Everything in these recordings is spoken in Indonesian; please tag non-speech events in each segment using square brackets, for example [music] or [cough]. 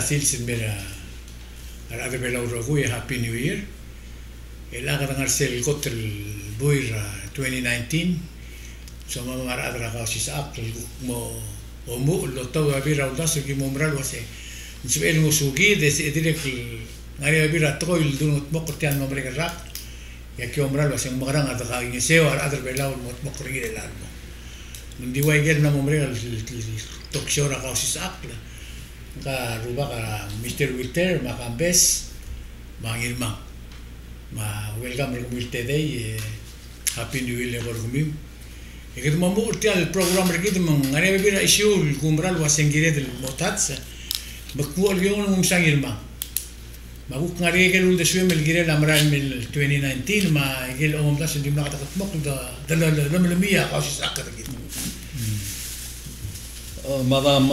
stattillsid mera när hade väl avrogu Happy New Year. El aga dangar sel gotel buira 2019 so mama mar adra ga sis apel mo o mu lo tau a bira audaso ki momral wase nsbel mo sugi des direk ngari bira toil dunot mo kortian nombre garrak ya ki omral wase magrang adra ga seo adra belau mo mo korgi del albo. Ndi wa igel na momre al toksiora ga sis apel ka ruba ka Mr. Wilter ma kambes ma ngilma ma welcome ko Wilter day happy new year ko kumim e ke tumambu urtia el program rekit man ngare bira isiu kumbral wa sengire del motats ma ku al yon um sangilma ma ku ngare ke lul de swim el gire la mral mil 2019 ma gel om das ndim na ta tmok da da la la la mia qashis akata kit مدام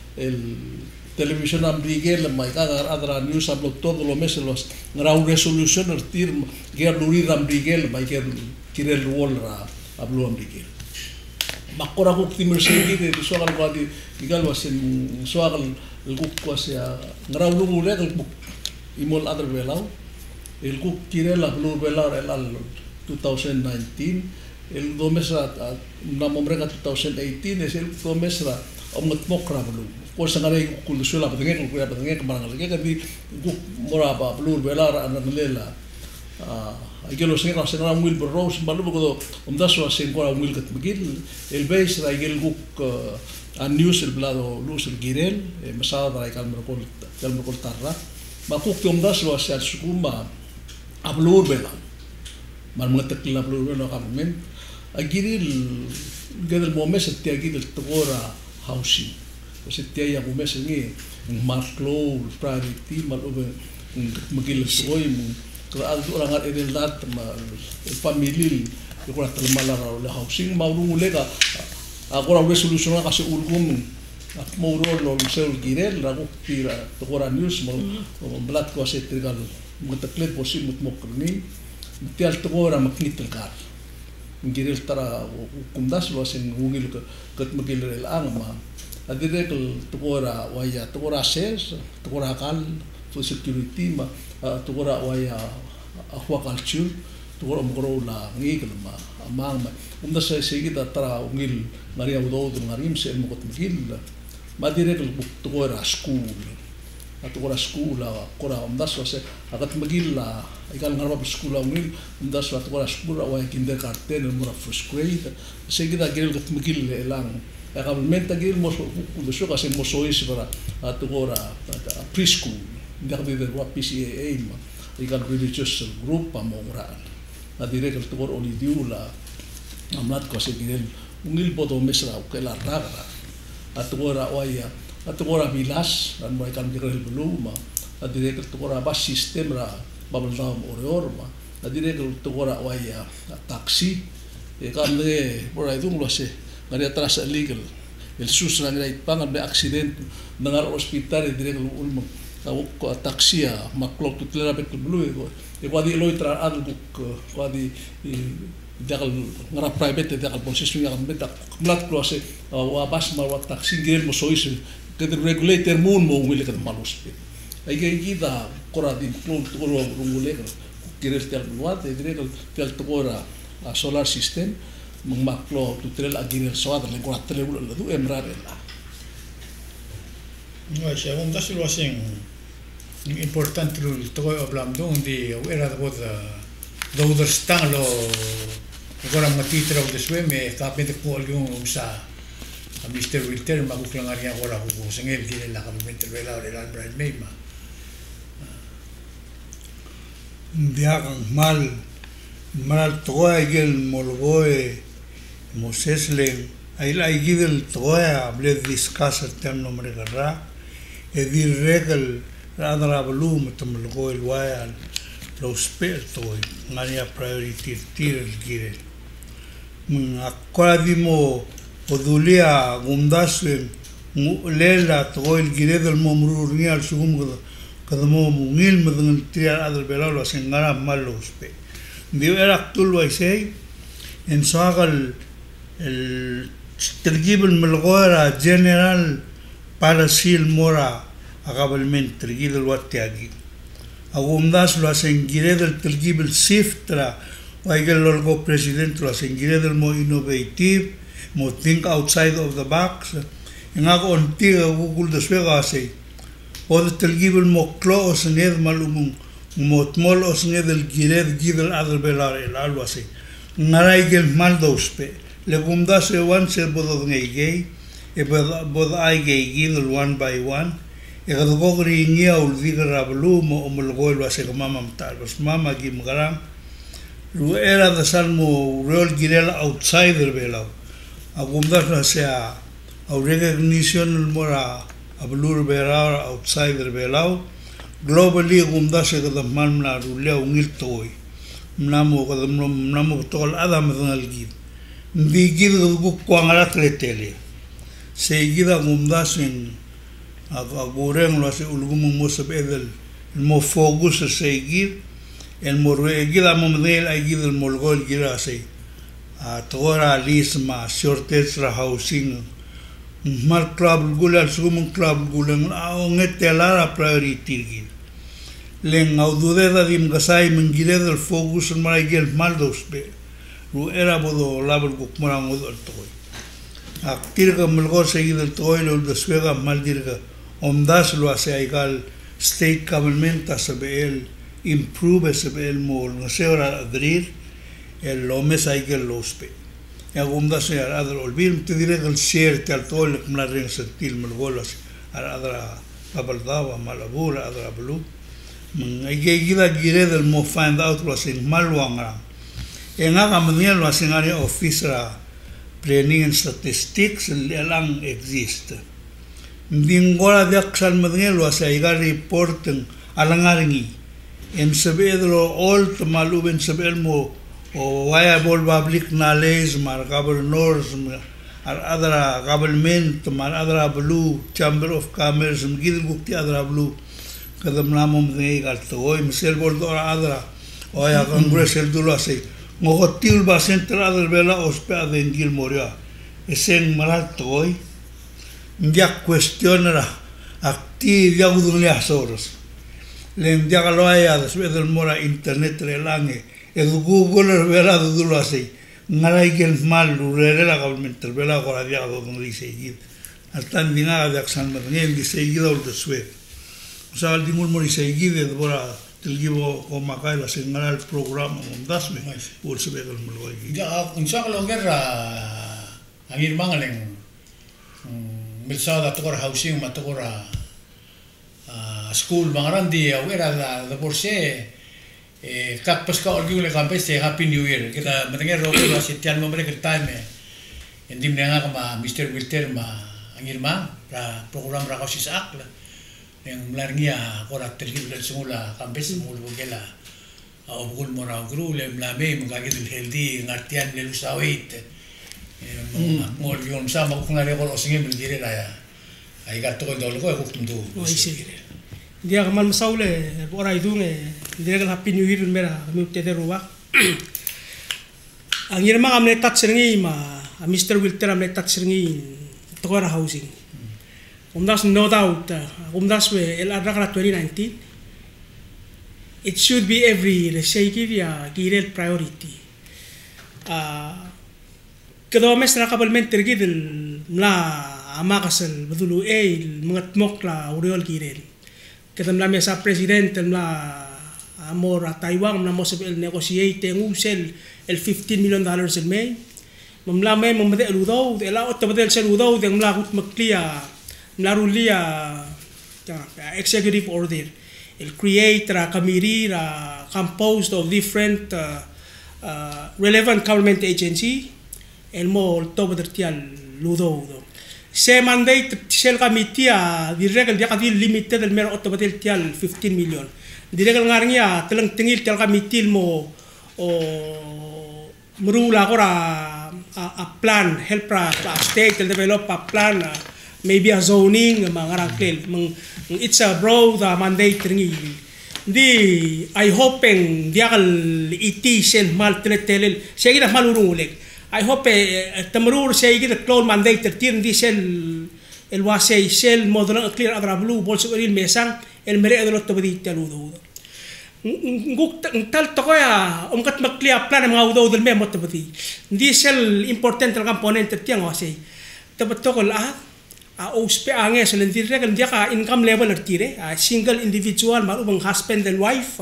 التلفزيون الامريكي لما يقدر ادرا نيوز ابلو todo lo mes los grau resolution artir ger luri amrigel mai ger kirel wol ra ablu amrigel makora ko ti mercedes de so gal ko di gal was in so gal el kuk ko sia grau lu mule el kuk imol adar belau el kuk kirel ablu belau el al 2019 el do mesra na momrega 2018 es el do mesra omot mokra blu ko sangare kul sula patenge ko ya patenge kamang lagi kan di kuk mora ba blur belau ana lela ai que lo sé que será un Wilbur Rose balu ko um da so sen ko un Wilkat Miguel el base ra gel guk a news el blado luz el girel masada ra kal mer ko kal mer ko tarra. Ma ku kum da so sa sukuma ablur bela. Mal mengetek la blur bela kam men a giril gedel mo mes te gidel tora housing Kasi tiya yung umes ngi, ng eh. hmm. marklo, private team, maluwa, ng hmm. magilusoy eh, mo. Kaya ang orang at edel lat, family, yung kura talamalaraw la housing, maulong uli ka. Ah. Ako raw resolution na kasi ulgum, at mauro no sel girel, rago tira, tukura news, malat hmm. ko kasi trigal, magtaklet po si mutmokrini, tiyal tukura maknitil ka. Girel tara, kumdas lo, asin hungil kat magilrel ang mga adire kal to ora waya to ora ses to ora kal for security ma tukura waya aquaculture tukura mukro la ngikil ma amang ma umda sa sigi da tara ungil ngari au do ngari se mo kot mkil ma dire kal tukura school. Tukura school kora umda sa se agat magil la ikal ngarba school ungil umda sa tukura school waya kindergarten mura first grade sigi da gel gat magil elang 약간 멘타길 모소 모소가 세 모소이스 바라 아토고라 프리스쿨 인가베베 와 PCAA 마 이간 religious group pa mo ra na dire kal tokor oli diula amlat ko se dinel ungil bodo mesra ke la ragra atogora oya ah, atogora bilas dan mo ikan direl beluma na dire kal tokora ba system ra babaldam oreor ma. Na dire kal tokora oya ah, taksi e kan le bora idung lo se retraso legal. El SUS na nilaipangan na aksidente mga ospital direk ng ulmang tawag ko at taksiya maklok to tlera pet blue ko e wadi loy tra adl ko wadi dakal ngara private dakal posisyon yakam bet kumlat ko ase wa bas marwa taksi gel mo sois kada regulator moon mo ngili kada malus pet ay gay gida kora din plon to ro ngule ko kirel tel blue at direk tel to solar system magmaklo tu tere la gini soa tere kura tere ulo la tu emra la no es un dasil wasing importante lo toco hablam do undi era de boda do der stan lo agora mati tere de sueme ka pente ko algun sa a mister wilter ma ku klangari agora ku pues, sengel pues, dire la ka pente vela ore la brain meima diagan mal mal toa gel molboe Moses le Ail aigiv el toea ble diskas ten nombre garra e di regel radra blum tum lgo el wael lo sperto ngania priority tir el gire. Mm, Akadimo odulia gundas lela to el gire del momrur ni al sugum kadmo mungil medan tiar adal belalo sengara malos pe di era tulwa isei en sagal el ترجيب الملغورة جنرال باراسيل مورا أقابل ترجيب الوقت يجي أقوم داس لو أسنجيري del ترجيب السيفترا وأيقل لو president lo asengire del mo innovative mo think outside of the box en ako ontiga google de swega sei o de telgib el mo klo o senged malumung mo tmol o senged el gired gidel adel belar el algo así ngarai gel mal dospe le bumda se wan se bodo gay e bodo ai gay gidel one by one. E ga go gri ngia ul diga rablu mo o mo go lo ase mama mtal. Bas mama gi mgaram ru era da salmo real girel outsider belau. A bumda na se a a recognition mora a blur bera outsider belau. Globally bumda se ga man na ru le ungil toy mnamo ga mnamo tol adam dal gid ndigidgu kuangaraktletele segida gumdasin agurenglo ase ulgumumosab edel mo fogus segir el morregida momdel agid el molgol girase. A tora lisma shortes rahausing mar club gulan sumun club gulan aonge este telara priority len aududeda dimgasai mengire del fogus maragel maldos be lu era bodo label guk marang od al toy. Ak tirga mulgo seguid el toy lo de suega mal dirga. Omdas lo hace aigal state government a el improve el mol no se ora adrir el lomes aigal lospe ya gumda se ara del olbil te diré el cierte al toy la ren sentil mulgo las ara adra babaldava malabura adra blu. Ngai gida gire del mo find out lo sin malwanga e nga ka mngia lo singari officer planning and statistics lang exist. Ndingola de aksal mngia lo sa iga report alangaringi en sabedro all to maluben sabel mo o waya bol public knowledge mar governors ar adra government mar adra blue chamber of commerce mgidil gukti adra blue. Kadam namom de galto oi misel bol dora adra oya congress el dulo así מורתיל והסנטרל ולה ospea vendil morea. Esen malar toi. Ndia cuestionera acti dia udunia soros. Le ndia galo aya después del mora internet relange. Edu Google vela dudulo así. Ngara igel mal lurerela gaulmentel vela gora dia dudun dice yid. Altan dinaga de axan madnel dice yid ol después. O sea, el dingul morisegide de borada. Tilgibo o makai la singara el programa mondas me ul se ve el muloi ya unsa lo guerra angir mangaleng milsa da tokor housing ma tokor school mangarandi awera da da borse e kak paska orgi le kampes happy new year kita mendengar ro ko setian membre ke time endim nenga kama Mr. Wilter ma angir ma program ra kosis yang melarngia kora terhib dan semula. Kampes semula bukela au bukul mora gru le mlame mengagi del healthy ngartian le lusawit ngol yon sama kung ngare kol osinge mengire raya ai gatto ko dol ko ko tumdu dia kamal masaule ora idunge dia kan happy new year mera mi tede ruwa [coughs] ang irma amne tat seringi ma. Mr. Wilter amne tat seringi tokora housing Umdas no doubt, uh, Umdas we el arragla 2019. It should be every reshaikivia girel priority. كذا مثلا قبل من ترقيد ملا ماقس بذلو اي المغتمق la uriol كيرين كذا ملا ميسا بريزيدنت ملا amor a Taiwan na mo el negotiate ngusel el 15 million dollars el may mamla may mamade el udaw el otto sel de mamla gut maklia narulia uh, executive order. It'll create a committee uh, composed of different uh, uh, relevant government agency and more tobadertial ludo. se mandate sel committee a di regal dia kadi limited el mer otomatil tial 15 million di regal ngarnya telang tengil tial committee mo o merula a, plan help pra, state develop a plan uh, maybe a zoning mga rangkel mang it's a bro the uh, mandate ringi di I hope peng diakal iti sen mal teletelel siya gina malurung I hope eh, eh tamurur siya gina clone mandate tertin di sen el wasay sel modulang clear adra blue bolso el mesang el mere adro tobadi taludo nguk tal to kaya ah, umkat magklia plan mga udo del memo tobadi di sel important component tiang wasay tabatokol ah a o spe ange so lentir kan dia ka income level ertire a single individual maru bang husband and wife.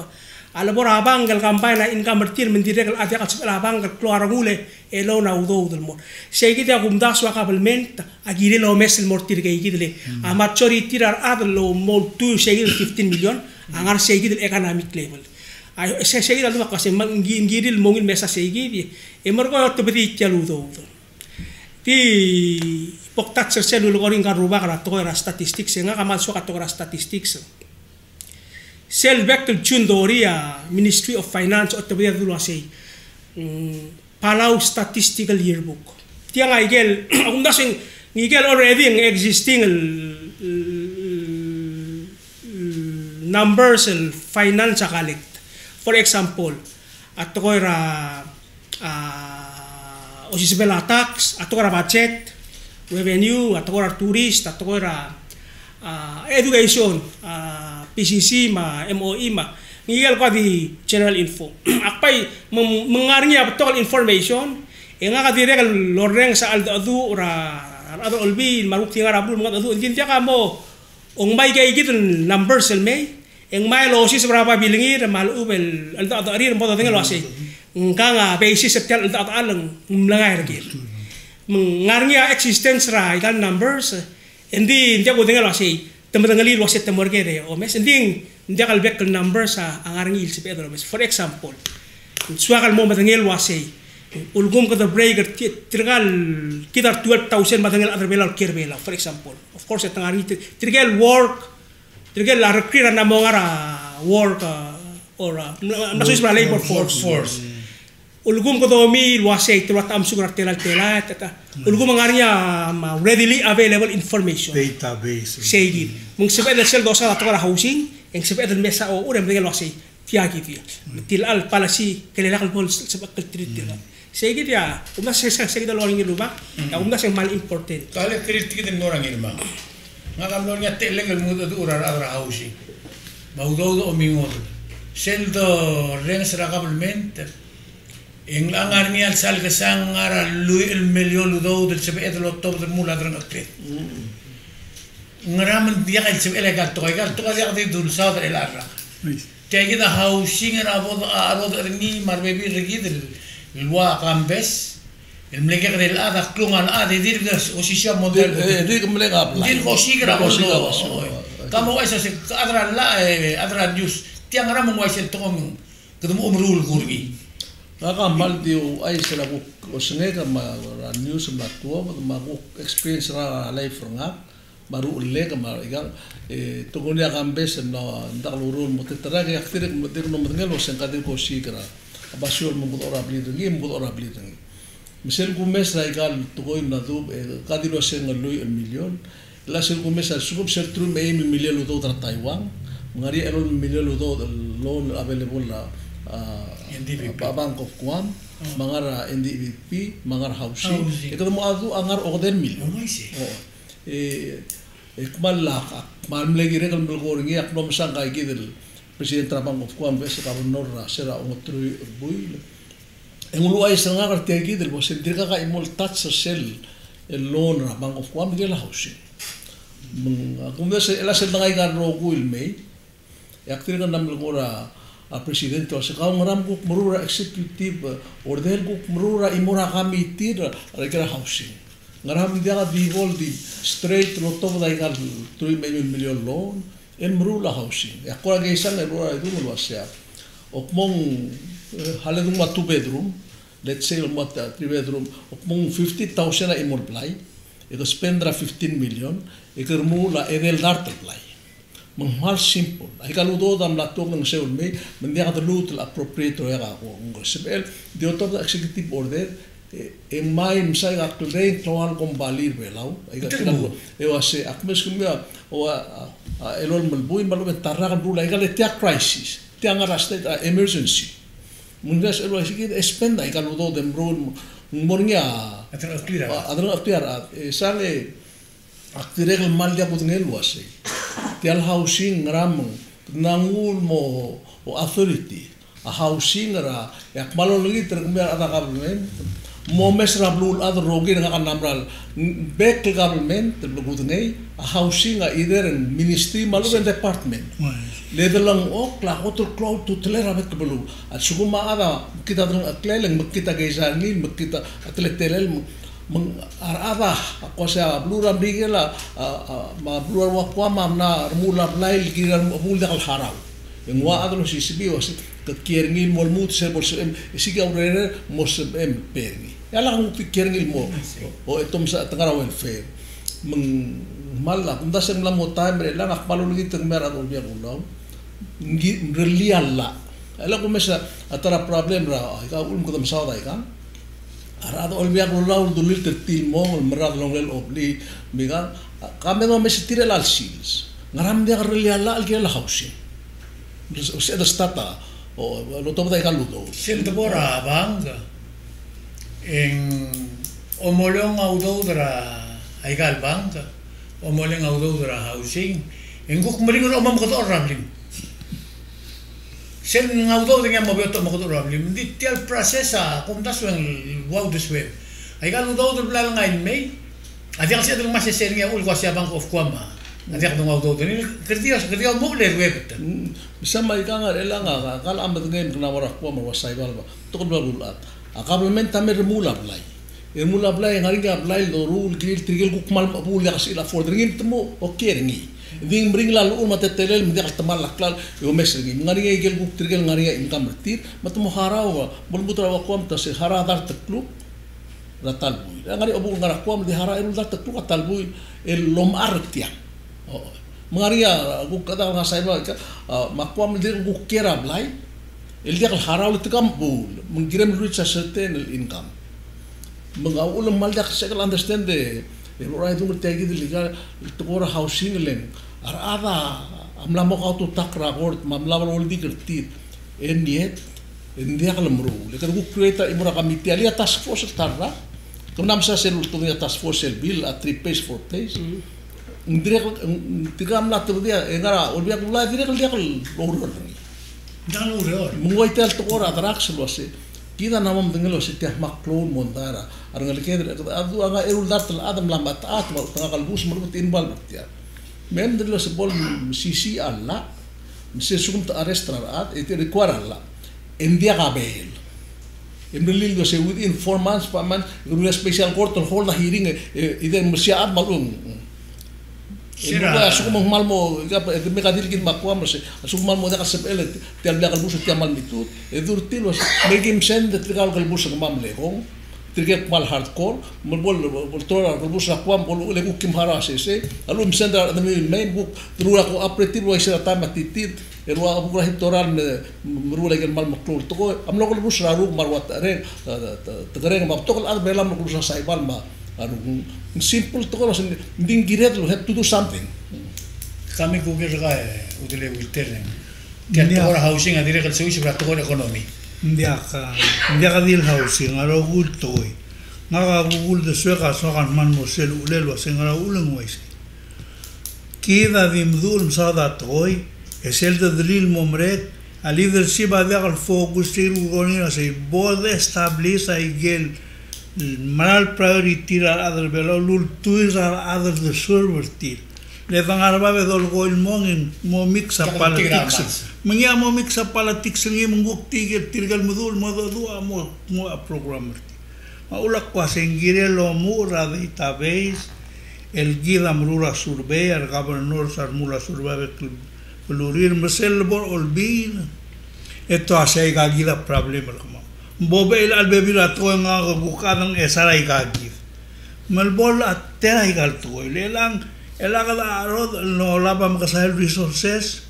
Ala bora abang gal kampay na income mertir mentire gal atia kat ala abang gal keluar gule elo na udo udel mo sei kita kum das wa kabel ment agire lo mes el mortir ke igidle a majority tirar ad lo mo tu sei 15 million angar sei gidel economic level. Ay sei sei dal kasi mangi ngiril mongil mesa sei gidi. E mor ko to chalu do ti poktat ser sel lo goring kan rubah kara to era statistics nga kamal so ka to era statistics sel vekel chundoria ministry of finance o tabiya dulu asay palau statistical yearbook. Tiang aigel [clears throat] akong dasing ngigel already ang existing numbers el finance collect. For example at ko ra uh, tax at ko budget revenue at ko ra tourist at ko ra uh, education uh, PCC ma MOE ma. Ngiyal ko di general info. [clears throat] Akpay mengarngi betul information yang nga kadire kal loreng sa aldo adu ora ado olbi maruk tinga rabul mga adu din tiya kamo ong may kay gitin numbers el may ang may losis berapa bilingi mal ubel aldo ado ari mo tinggal wasi nga nga basis setel aldo ado alang mlangay ragil mengarngi existence ra ikan numbers hindi hindi ko tinggal wasi teman-teman lilu wasit temor gere o mes ending ndia kal bek number sa ang arang il si Pedro mes for example suwa kal mo matangel wasi ulgum ka the breaker tirgal kita 12000 matangel other bela kir bela for example of course at ngari tirgal work tirgal la rekira mo ngara work uh, or uh, naso is labor force force ulgum ko domi wase ito wat am sugar tela tela tata ulgum angarnya ma readily available information. Database. Segi mung sebe el sel dosa ra housing en sebe el mesa o ure mega wase tiagi dia. Til al palasi ke le lakal bol sebe ke trit dia segi dia umda se se segi dalo ngi luba ya umda se mal important. Kale kritik din orang irma nga kam lo nya tele ngel mudo du ura ra housing. Ma udo o mingol sel do ren sera kabelmente En la arnia al sal que san ara el melio ludo del se et este lo top del mula dran akte. Ngaram dia el se ele gato ga gato ga dia dul sa del arra. Te ayuda housing era bod arod ni marbebi regid el lua gambes. El mleger del ada klung al ada dir das osisha model. Eh, eh, dir mlega bla. Dir osigra bosno. Kamu esa se adra la eh, adra news. Tiang ramu wa se tong. Kedemu umrul kurgi. Naka mal di o ay sila ko o ma ra news ma tua ma ma ko experience ra life nga. Maru ulle ka ma igal. E to ko niya kambes no ndak luru mo te tara ka yaktire mo te no mo ngelo sen ka ko si kra abasyo mo mo ora bli ngi mo ora bli ngi misel ku mes ra igal to ko na du ka di lo sen ngalo el million. La sel ku mes al subo ser tru me mi million lo do tra Taiwan. Ngari elo million lo do loan available la NDVP. Babang of Guam, hmm. mangar ah, NDVP, mangar Hausi. Ito mo adu angar ogden mil. Oh, eh. Oo. Eh, eh ikmal laka. Malmle gire kal melgoringi aknom sang kai gidel. President Trabang of Guam besa kabun norra sira ongotru buil. Eh, Engulu ay sanga kartia gidel bo sentir ka imol touch sel el loan Trabang of Guam gidel Hausi. Ah, kung besa ela sel nangai garro kuil mei. Yaktir kan namel gora presidente o se kau ngaram guk merura executive or del guk merura imura kami tira rekera housing ngaram dia ka bivol di straight lo to da igal 3 million million loan en merula housing ya kora ge sang merura itu mo wasya ok mong hale dung two bedroom let's say mo 3 bedroom ok mong 50000 na imulply ego spendra 15 million ego mu la edel dartel play manghal simple. Ai kalu do dam la tok nang seul me man dia the loot appropriator era ko ngo sebel the top executive order e mai msai ga to dei trawal kom balir be lau ai ka kalu e wa se akmes kum ya o elol malbui malu tarra du la ga le tia crisis tia ngaraste emergency. Mundas elwa sikit espenda ai kalu do dem rule morngia adra clear adra clear sale aktirek mal dia put ngelu ase tial housing ram nangul mo o authority a housing ra yak malo lagi terkemar ada government mo mesra blul ada rogi nga kanamral back government terbugut nei a housing a either in ministry malu in department level lang ok la hotel cloud to telera bet belu at suguma ada kita drang akleleng kita gaisani kita atletelel meng arada ako sa blura bigela ma blura wa kwa ma na mula lail kiran mula kal haraw yang wa adlo si sibi was kierngil mol mut se bol em si ka urere mos em ya la ngu kierngil mo o etom sa tengara welfare meng malla kunda sem la mo time re la nak palu lagi teng mera do biar ulau ngi relialla ala ko mesa atara problem ra ka ulum ko tam sa dai kan arado olvia mia gola ul dulil te til mo ol merad longel obli miga kame no me sitire lal sils. Ngaram dia relia la al gel hausi. O se da stata o lo topo da galudo sento bora banga en omolong audodra aigal banga omolong audodra hausi en guk meringo no mam ko oram lim sen ngaudou dengan mobil to mo kutu problem di tial prosesa ah, komtas wang wow this way ay kan ngaudou to blal ngain may adi kasi adung mas sen nga ul kwasya bank of kwama ah. adi kan ngaudou to ni kertia kertia mo le web bisa may ka nga ela nga kal amad ngain kana warak kwama wasai balba tukul balul at akablemen tamer mula blai Irmula blai ngaringa blai lo rule kiril trigil kukmal mabul ya ila for dringin temo okeringi. ngi. Ding bring la lu mate telel mi dak tamal laklal yo mes ngi ngari ga gel ku trigel ngari ga income bertir matmo harawa bol butra wa kwam ta se hara dar teklu ratal bui ngari obu ngara kwam di hara elu dar teklu ratal bui el lom artia oh mengaria gu kata nga sai ba ka makwa mendir gu kera blai el dia kal harau le tikam bu mengirim duit sa certain income mengau ulam mal dia sekal understand de el ora itu ngerti gitu liga itu ora housing len ar ada amla mo kau tu takra gort mamla wal di kerti en yet en dia kal mru. Le kan gu create imura kami tialia task force tarra Kung sa sel tu task force bill at three page four page direk tigam la tu dia engara olbia kula direk dia kal loror Dan ure mungoi tel to ora drak selo se. Kita namam dengelo se tiah maklon montara ar ngal ke adu anga erul dat adam lambat at ma tanga kal bus mer tin Men det løser bol sisi alla, sesumt arrestarat, et requar alla, endia gabel. Em the lil se within four months, five months, un special court to hold a hearing, i den musia at malum. Sira. Asuk mong malmo, me kadil kin makwa mas, asuk malmo da kasep elet, tial biakal busa tiamal mitut, edur tilos, megim sendet legal kalbusa mamlekong, تلقاك مال هارد كور بالطور ربوش بول ولا بوك كوك كيما راش شي قالوا مسند ما يبوك بوك اقو أبري تير ويش تا ما تيتيد روا أبو راهي تورال مروا لك مال مقلول تقو أم لو ربوش رارو مروا ترين تقرين ما بتقل ارض بلا مروا صايبال ما سيمبل تقول دين غيرت لو هاد تو دو سامثينغ كامي كوكي غاي ودلي ويتيرن كان تقول نعم. هاوسينغ اديرك السويش برا تقول إيكونومي. ndiaka ndiaka dil hausi ngaro gul toy ngaga gugul de suega sogan man mosel ulelo sengara ulengwais kida vimdul msada toy esel de dril momret a leadership avea al focus til ugonina se board establish a igel mal priority al other below lul tuis al other the server til Netang araba be dol goil mongin mo mix sa politics. Mangya mo mix sa politics ngi munguk tigir tirgal mudul mo do dua mo mo a programmer. Maulak kwa sengire lo mura database el guida mrura survey el governor sarmula survey plurir mesel bor olbin. Eto asay gagila problem kama. Bobe el albebila to nga gukadang esara igagif. Melbol atera igal to ilelang El Έλαγα να λάβαμε καθαρού resources,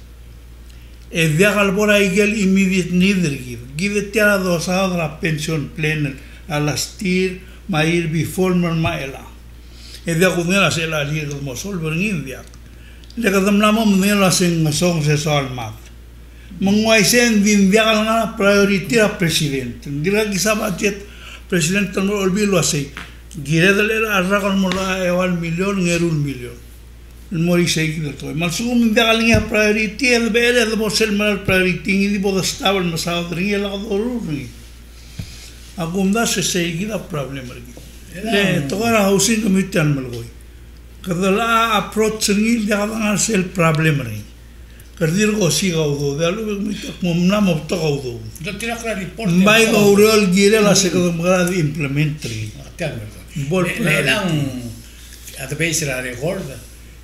bora πόρα ήγελ immediate needrgi. Give τέρα δοσάδρα pension plan αλαστήρ μαΐρ before μα έλα. Εδιαγουδέρας έλα λίγο δημοσόλ βερνίδιακ. Λέγα να μου δέλασε εγκασόν σε σόλμαθ. Mengwaisen din dia kalau ngana priority lah presiden. Dia lagi sama dia presiden tanpa olbi luasai. Gira dalera arra kan al ewan milion ngerun milion. Moriseikin toi. Mal suum daling ya priority el bele el bosel mal priority ini bo da stabil masal dringi la doru ni. Agunda se seigi da problem rgi. Le togara housing committee an malgoi. Kadala approach ringi da na sel problem ringi. Kardir go si gaudo de alu mi mumna mopto gaudo. Da tira kra report. Mai gaureo el gire la se kadom grad implement ringi. Bol. Le da un advisor a de gorda.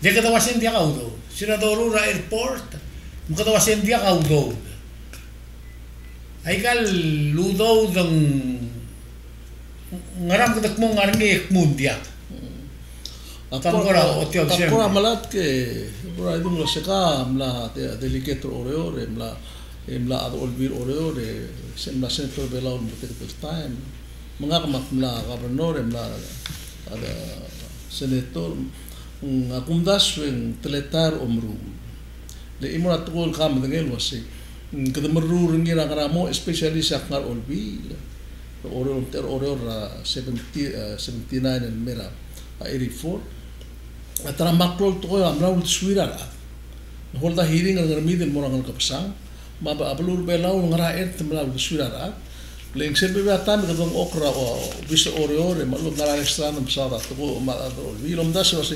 Dia kadawasin dia kau do. Senadoro na airport, makadawasin dia kau do. Ay kal ludaw ng ngaram kadak mo ngarni ekmun dia. Hmm. Tamkora otyo siya. Tamkora malat ke bro ay dum seka mla delicato oreore mla mla ad olbir oreore mla senator belaun multiple time mga kamat mla governor mla ada senator ngakumdas wen teletar omru. Le imora tukul kam dengel wasi. Kada meru ringira karamo especially sa ngar olbi. Oreo ter oreo ra 70 79 and mera. 84 Atara maklol to ko amra ul suira la. Hol da hearing ang ngarmi den morang ka pasang. Ma ba ablur be law ngara et temla ul suira la. Leng sen be ata mi kadong okra o bisa ore ore ma lu ngara extra nam sa da to ko ma da ol wi lom da so si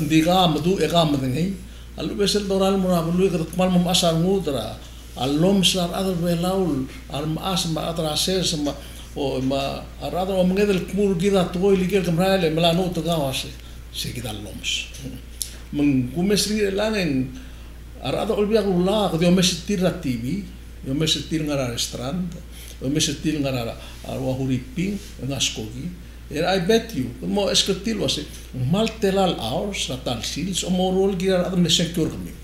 ndi ga ma du e ga ma den hei. Alu be sel doral mora lu ka mal mom asar ngudra. Alom sar adar be law al ma as ma adra ses ma o ma [laughs] Mr. ngarara ah, wahuriping ngaskogi and I bet you mo eskertil was multiple hours na talsil so mo rol gira at may secure kami.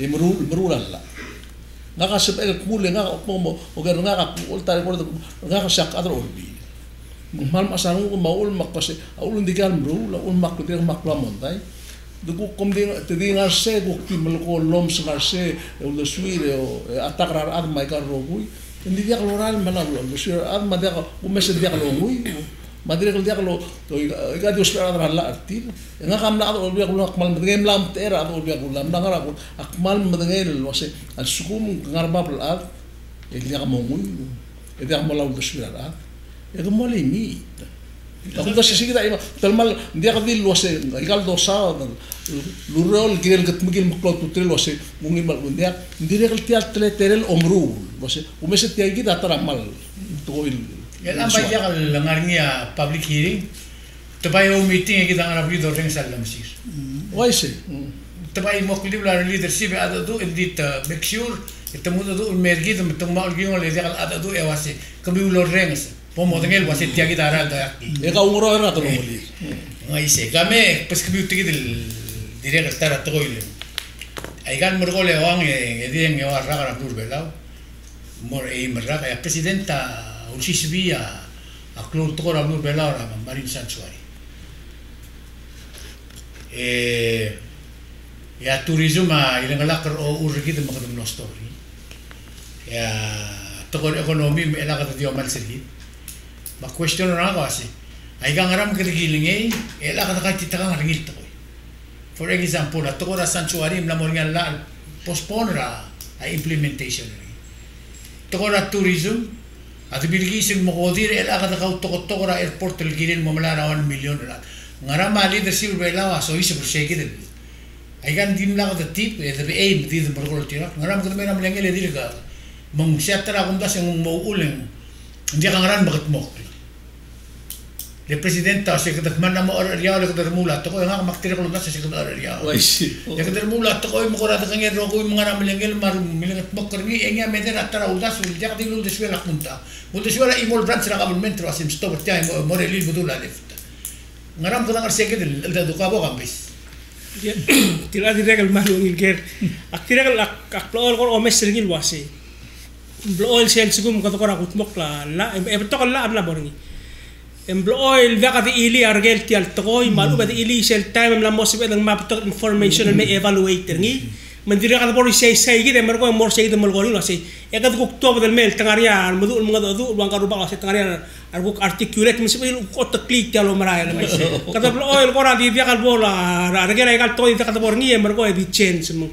Eh, Imrul merulan la. Nga kasip ay kule nga mo mo o gano nga kapul tari ko nga kasyak ah, eh, eh, at rolbi mal masarong ko maul makpasi aul hindi ka mrul aul makutir maklamontay Dugu kom ding tedi ngarse gukti melko lom sengarse ul suire o atakrar ad mai kan rogui hindi dia loral mala ul de suire ad ma dia ko mes dia lo ngui ma dia ko dia ko to ga di usra ad la artil nga kam na ul dia ko akmal madengem lam tera ad ul dia ko lam ngara ko akmal madengel wase al sukum ngarba dia ko ngui dia ko la ul de suire ad itu mo limit. Ako da sisi kita ima talmal dia ka dil wase igal do sa lu rol girel kat mugil maklot putril wase mungil mal dia dia kal tial tele terel omru wase umese tiai kita taramal to il Ya ang bayan kal langar niya public hearing Tabay o meeting kita ngarap dito rin sa lamsir. why say Tabay mo kulib la leadership ada tu edit make sure mo tu mergi tu tung maul gingo le dia kal ada tu ewase kami ulor rengas. pomotegel wa setia kita ara ta eka ungro era to moli ngai se kame pues que biuti del direk estar a toile aigan morgo le van wan e dien yo arra gara tur belao mor e merra ya presidenta ursis via a klur to gara nur belao ra marin sanchuari e ya turismo y ilangala o urrikit mo kadum nostori ya to ekonomi elaka to dio mal sergit 막 question na ako kasi 아이가 ngaram kirigilingi ela kada ka kita kang ringil to for example at ko rasan chuari mla mol ngal la postpone ra a implementation to ko ra tourism at bilgisin mo ko dir ela eh, kada ka to ko airport tel girin mo mla rawan million ra ngaram ali de sil eh, bela wa so isi prosegit ay gan dim la kada tip eh, e de aim di de borgol tira ngaram kada mena mla ngel dir ka mong siatra kung das ang mauuling hindi ka ngaran bakit mo Le presidenta se ka man na mo or riya le ka mula to ko nga maktira ko das se ka or riya. Wai si. Ya ka mula to ko mo ko rata kanya ro ko mga namleng el mar milingat mo kerni engya meter atara udas ul dia ka dilu de suela kunta. Mo de suela imol branch ra government ro asim stop tiay mo mo relil budula left. Ngaram ko ngar se ke del da do ka bo kambis. [coughs] tila di regal malu ngil ger ak tira ak ak plool ko omes la la e la la blool vaka di ili argel ti al toy malu ba di ili sel time la mos be dang map to information me evaluate ngi. Mandira ka bor sei sei gi de mer ko mor sei de mol gori wasi e ka ko to del mel tangaria madu mga do wang karu ba wasi tangaria arguk articulate mis bil ko to click kalo maray la mais kata oil ko ra di dia kal bola ra ra gera kal to di kata bor ngi mer ko di change mo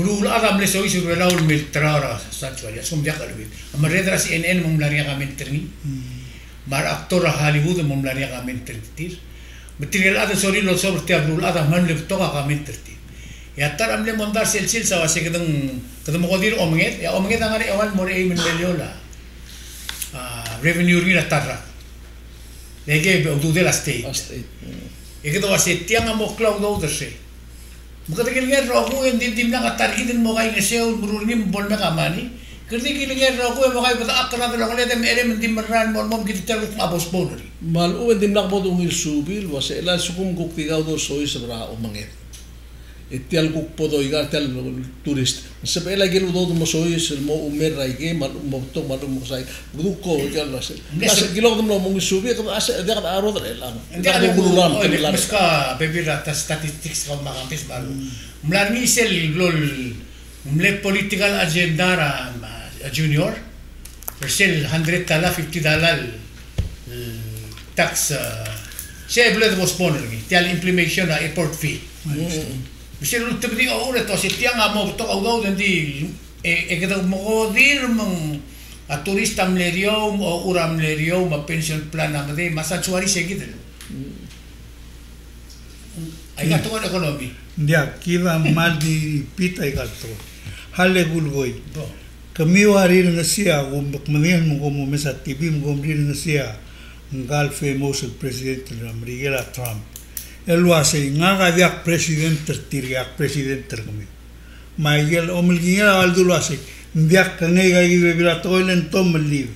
Brul adam le soy sur el aul miltrara, Sancho Arias, son viaja lo bien. A maredras mm. mar actor a Hollywood en mumlariaga mentrin. Metir el adam sorin lo sobre. Y a tal amle mandarse el chilsa va que don, que don mogodir omget, ya omget. Revenue rin a tarra. O du de la state. Y que todo va a ser. Bukatikilingan roku eh, yang dim-dim lang katarki din mo kayo ngasya buruni mbol na kamani. Kerti kilingan roku eh, yang makay bata akra na lang ulit ang ere mendim maran mo mo giti tarot mabos bonari. Malu mendim lang po itong ilsubil wasa ila sukum kuktigaw do soy sa brao mangit tialgu podo igar tial turist. Sebela gelu do mo sois mo umer rai ge mal mo to mal mo sai gudu ko tial las las gilo dum lo mong subi ka as de ka arod re lang de ka bulu lam ka bilan ska bebi rata statistics ka magampis baru hmm. mlar ni sel glol mle political agenda ra junior. Sel 100 tala 50 dalal eh, tax eh, Siya ay bulad mo sponer, tiyan implementation na import fee. Hmm. Bisa lu tepi o ure to setiang a mo to au gau den di e e kita mo dir mong a turista mlerio o ura mlerio ma pension plan a de masa chuari se kita. Ai gato ko ekonomi. Dia kila mal di pita i gato. Hale gulgoi. Kamiu hari nga siya, kumakmanihan mo kumo sa TV, mo kumrin nga siya, ang galfe mo sa presidente ng Amerikala Trump. el lo hace ngaga diak presidente tiriak presidente kami maigel omilginya aldu lo hace diak kanega ibe bira toilen tom live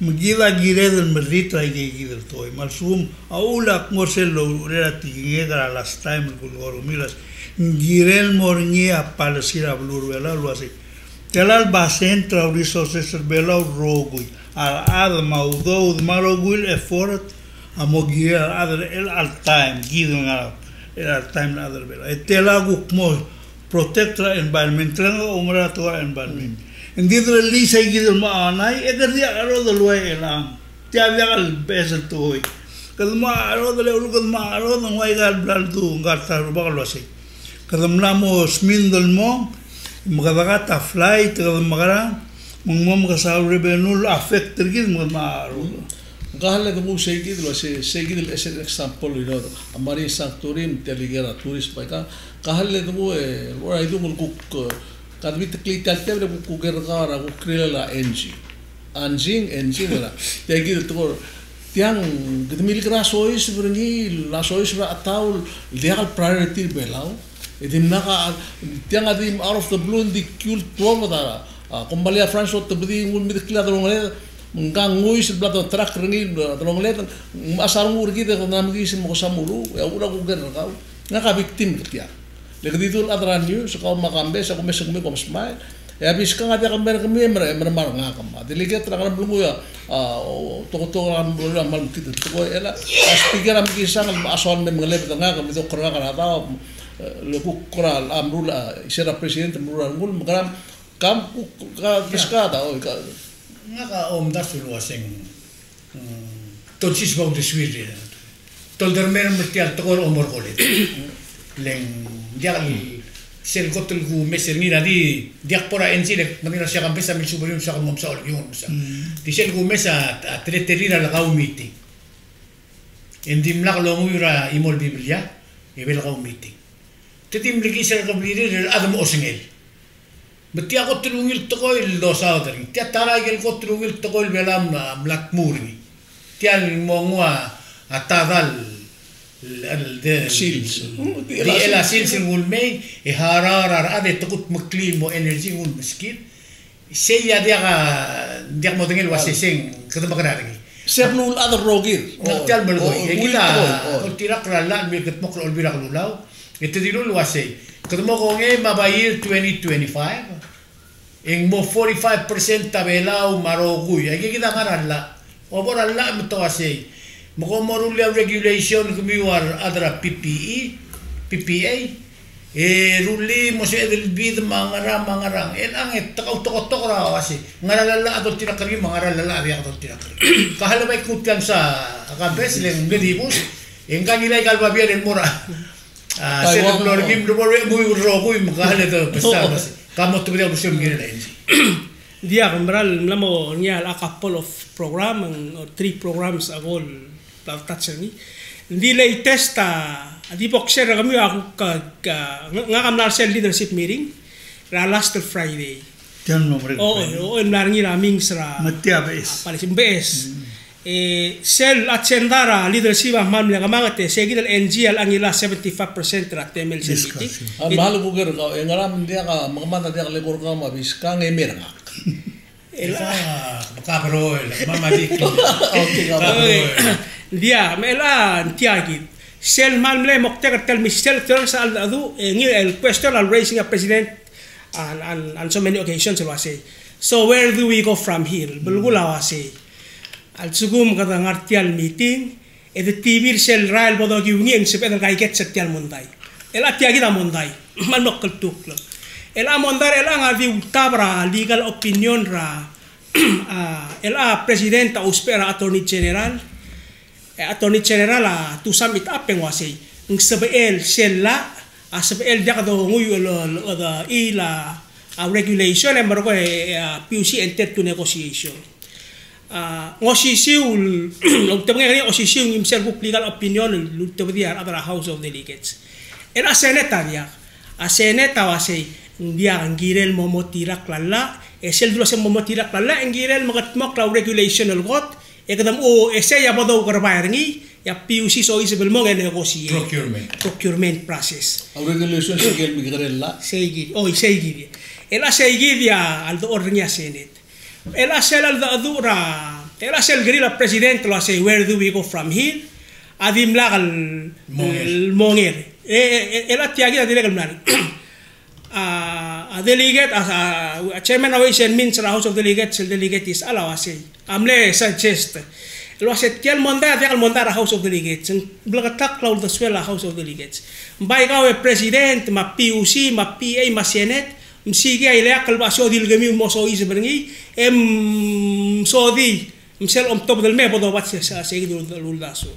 mgida gire del merrita y gire del toy mal sum aula ngorse lo rera tignegra las time gulgoro miras gire el morñía palasira blur vela lo hace. Tel alba centra urisos es vela rogui al alma udou malo gul effort amogiyal adar el altaim gidun arab el environment trenga umra tua environment ndidre lisa gidul ma anai eder dia aro de lue elam tia dia al besel tuoi kadma aro de lu kadma aro de wai gal blal tu ngar tar mo smin del mo flight kadamagara mong mong kasal rebenul affect ma aro Gahale de mu seguid lo se seguid el ese example lo amari santorin teligera turist pa ka gahale de mu ora idu mul kuk kadmi tekli tal tebre ku ger gara ku krela la enji anjing enjing la tegid to tiang sois brengi la sois ra ataul legal priority belau idim naka tiang adim out of the blue di kul tuwa da kembali a France to bedi ngul mid kla dong le ngang ngui se blato trak rengi dong le asar ngur gitu na mgi se mo samuru ya ura ku ger kau. Ngaka victim ketia le gdidul adran yu se kau makambe se ko mesek me kom smile ya bis ka ngada kamber kemi mer mar nga kam adile get tra belum ya to to ram bulan mal kit to ko ela. Speaker am ki sang asal me ngale nga kam to korna kana ta le ku koral amrula isera presidente mrula ngul makaram kam ku ka pescada oi ka nga ka omda sulu asing mm, tolsis bang diswiri tolder mer mutial tokor omor kolit [coughs] leng dia ser kotul ku meser nira di dia pora ensi lek manira siya kampesa mi subalion siya kamom sa olion sa di ser ku mesa atreterira la gaumiti endim lak lo muira imol biblia ebel gaumiti tetim lek iser kablirir adam osengel. بتيا قتلويل تقول دو ساودري تيا تراجل قتلويل تقول بلام ملك موري تيا الموموا التاذل الشيلز دي الا سيلس والمي هارار ادي تقط مكليم مو انرجي والمسكين سيا ديغا ديغ مودين الواسيسين كده بقرا سيبنوا الأذر روغير نقتل بالغوي كده قلت لك لا الملك تمقر البيرغ لولاو يتدلون الواسي Kaduma ko nga, mabayil 2025. Ing mo 45% tabela o maroguy. Ay kita nga ranla. O mo ranla mo to kasi. Mukomoruli ang regulation kumiwar adra PPE, PPA. Eh, ruli mo siya edilbid mangarang mangarang. El eh, ang eh, takaw-takaw-takaw raw kasi. Ngaralala ato tinakari, mangaralala abiyak ato tinakari. [clears throat] Kahalabay kutyan sa akabes, leng gadibus. Ang kanilay kalbabiyan, mura. Ah, lo glor gim lo muy rojo y makahala to pesta mas. Kamo to dia busum gire la ensi. Dia kembral mlamo nya a couple of program or three programs agol la tatser ni. Ndi le testa di boxer kami aku ka nga kamnar sel leadership meeting ra last Friday. Tiyan mo rin. Oh, oh, naringi raming sra. Matia bes. Palisim bes. eh, sel at sendara leader siwa mamla kamanga te segil al NGL ang ila 75% ra temel sel iti ang mahalo buger ka eh, engaram dia ka makamata dia lebor ka mabis kang emer nga ela makabrol mamadik okay [clears throat] dia mela tiagit sel mamla mokter tel misel ter sa al adu eh, ngil el question al raising a president on, on, on so many occasions was say so where do we go from here? Bulgula was say al sugum kata ngartial meeting e de tibir sel rael bodo gi ungien se pedal kai get setial mondai el atia kita mondai [clears throat] man nokkel tuklo el a mondar el anga vi tabra legal opinion ra el [clears throat] a presidenta uspera attorney general. E attorney general a tu summit up en wasi ng sebel sel la a sebel dia kado nguyu lo lo i la a regulation en barko e PUC enter to negotiation uh, ngosisiw [clears throat] lo tebnge ngani osisiw ngimsel bu legal opinion lu tebdia adara house of delegates. Era seneta dia a seneta wase dia ngirel momo tirak lalla esel dulu se momo tirak lalla ngirel magat mok la regulation el got e kadam o ese ya bodo karbayar ngi ya PUC so is bel mong negotiate Procurement. procurement process. Ang regulation sa gel migrella. seigi oh seigi ela seigi dia al do ornya senet الأسئلة الذورة الأسئلة القليلة البريزيدنت لو سي وير دو وي جو فرام هير هذه ملاغ المونير إلا تياجي هذه لغة الملاغ a delegate as a, a chairman of Asian means the House of Delegates el delegate is ala wasi amle suggest lo hace tiel monda de al monda House of Delegates. En blaga tak suela House of Delegates. By gawe president ma PUC ma PA ma Senate msigi ay leak kalba so dil gami mo so is berngi. Em so di msel om top del me bodo wat se sa segi dul dul daso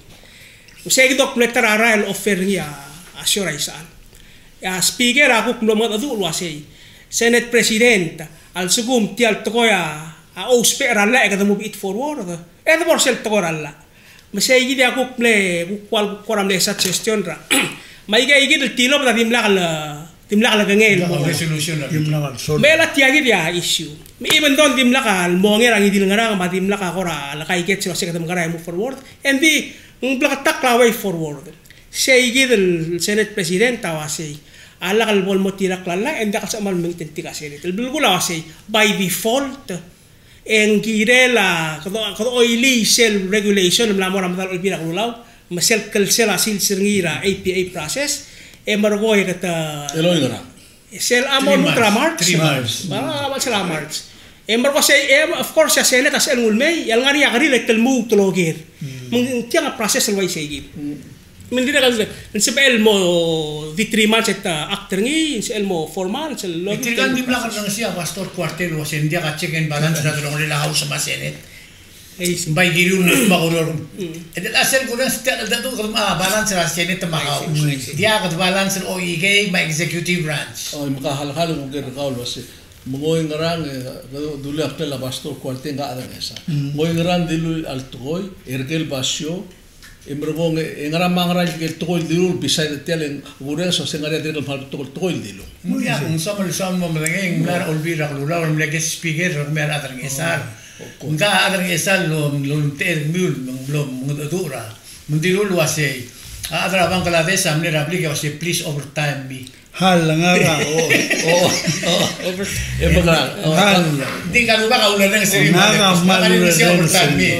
segi dok letter ara el offer ni a asura isan ya speaker aku kulo mat adu lo asei senate president al sugum ti al tokoya a o spera la e kadamu it forward e da. Bor sel tokora la. Masegi di aku ple kwal koram le suggestion ra. [clears throat] Mai ga igi del tilo da dim la dimlak lagangel mo resolution na dimlak sol mela tiagir ya issue. Mi even don dimlak al monger ang idil ngara ma dimlak ako ra la kai get sila sekadam ngara mo forward. And di ng blak tak la way forward. Say gidel senate president wa say ala kal bol mo tirak lalla and da kasamal ming tentika senate. Bulbula wa say by default ang girela kado kado oily cell regulation mlamor amdal olbira kulaw masel kalsela sil sirngira APA process emargoi rata uh, eloinora sel amon mutra march ba ba sel march emargo se em of course ya senet as el mulmei yal ngari ya gari letel mu tologir hmm. mung tiang process el wai segi min dira kan se el mo di three months eta uh, actor ngi eh. se el mo four months. El lo di kan di blakar nang sia pastor quartel wasen dia ka check and balance na tolong le house ma senet Senate. Bay giru na makulor. E dil asel ko lang sa datu ko ma balance sa Senate ma house. Dia ka balance o OEG ma executive branch. Oh, makahalhal mo gir kaul wasi. Mongoy ngarang dulu akte la pastor kuarte nga ada esa. Mongoy ngarang dilu altoy ergel basyo imrogong ngara mangara ke tokol dilu bisay de telen gure so sengare de mal tokol tokol dilu. Muya kung sa mal sa mo malangeng lar olbira lula or mlege speaker mer ngesar. Nga agar ng isal lo lo ter mul lo mudura mundi lo lo eh. ase agar bang kala de samne rabli ke ase please overtime me. Hal nga nga o o over e baga hal di ka ba ka ulan ng seri nga mal overtime me.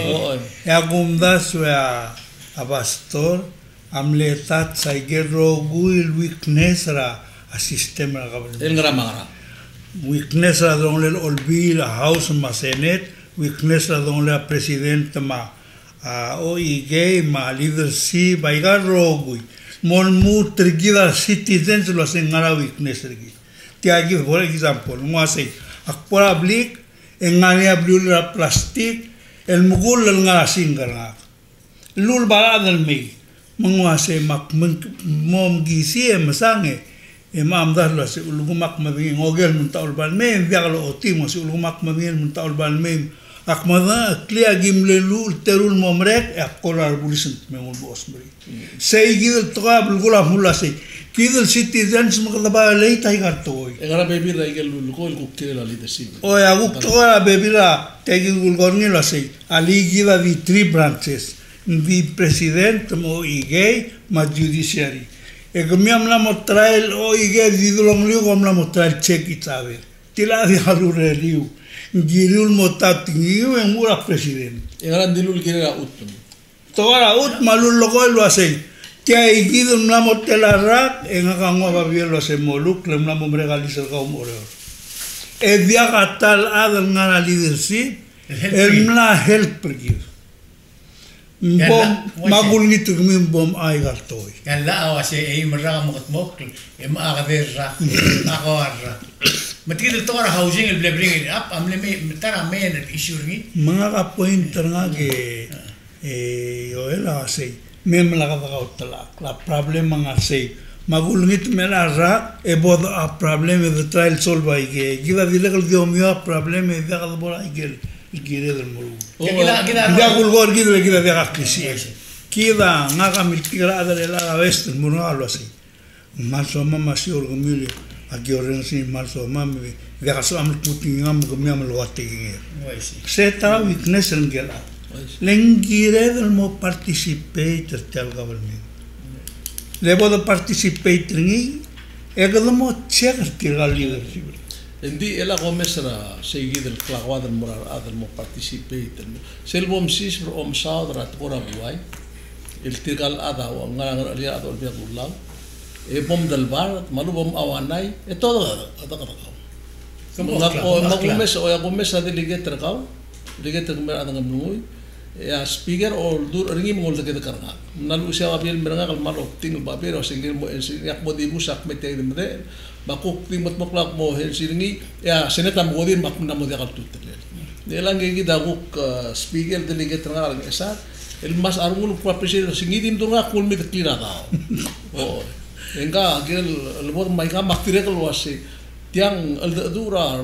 Ya gumda swa a pastor amle tat sai gero guil weakness ra a system ra el grama ra weakness ra. Donel olbil a house masenet weakness ra dong le president ma a OIG ma leadership ai ga rogui mon mu trigida citizens lo sengara weakness rigi ti agi for example mo ase akpora blik engania blul la plastic el mugul el ngara singara lul baladal me menguasai mak mom gisi e masange e mam dar lo se ulugumak mun taul bal me biar lo otimo se ulugumak mabing mun taul bal Αχμαδά, κλία γυμλελού, τερούν μομρέκ, εκκόλα να πουλήσουν τη μεγούν πόσμπρι. Σε ηγίδελ τώρα, πλουγούλα μούλασε. Κίδελ σίτι, δεν σου μεγάλα πάρα λέει, τα ηγαρτώ. Εγώ με πήρα η γελουλουκό, η κουκκίδε να λέτε σίτι. Ω, εγώ τώρα με πήρα, τα γελουλουκονίλα σε. Αλλή ηγίδα δι τρί μπραντσε. Δι πρεσιδέντ, ο ηγέι, μα τζουδισιαρί. Εγώ μια μλα μοτράελ, ο ηγέι, διδουλομλίου, μια μοτράελ, τσέκι τσάβερ. Τι λάδι αλλού ρελίου γυρούν μετά την γύρω εμούρα πρεσιδέν. Εγάλαν τη λούλ κυρία ούττουν. Τώρα ούτ μαλούν λογόιλου ασέν. Και αιγίδουν να μου τελαράκ, ένα καγμό βαβιέλο σε μολού, κλεμνά μου μπρεγαλίσαι εγώ μωρέο. Εδιά κατάλ άδελ να αναλύδεσαι, ε, εμνά help give. Yan bom na, wala magul ni tugmi bom ay gartoy Kan la awa si ay marra mo kat mo e ma ka ra ako ra. Matigil to ra housing el it up am le me tara me en issue ngi. mga ka pointer nga ke eh yo ela asay mem la ka ka utala la problem nga say magul ni mela ra e bod a problem de trial solve ay ke giva dilegal dio mio problem e da ka bola igel ikire del moru dia gulgor gidre gidre dia gaklisi kida ngaga miltigra adre la vest moru algo así o mama si orgumilio aquí oren si maso que vegaso am putingam gumiam que é. se tara weakness rengela lengire del mo participator tel gabalmi lebo de participator ngi egadmo chegar tirga leadership عندي إلا غو مسرا سيد القلاغواد المرار هذا المبارتيسيبيت سيلبو مسيس برو مصاد رات قرا بواي التقال هذا وانغانا اللي هذا البيض الله بوم دلبار مالو بوم اواناي اتو هذا هذا كم نقو نقو مس او يقو مس هذا اللي جت رقاو اللي جت رقم هذا نموي يا سبيكر او دور رينغي مول كده كرنا نالو سيا بيل مرنا قال مالو تين بابير او سينغير مو يقبو دي موسى متي دمده mo bakuk ting mat moklak mo hel siringi ya seneta mo din mak na mo dia kal tutel. Ni lang gi da guk speaker de liget teranga al esa el mas armul kwa presidente singi dim tunga kul mi klira tao. [laughs] Oh. Enga gel lebor mai ka maktire kal wasi tiang al dura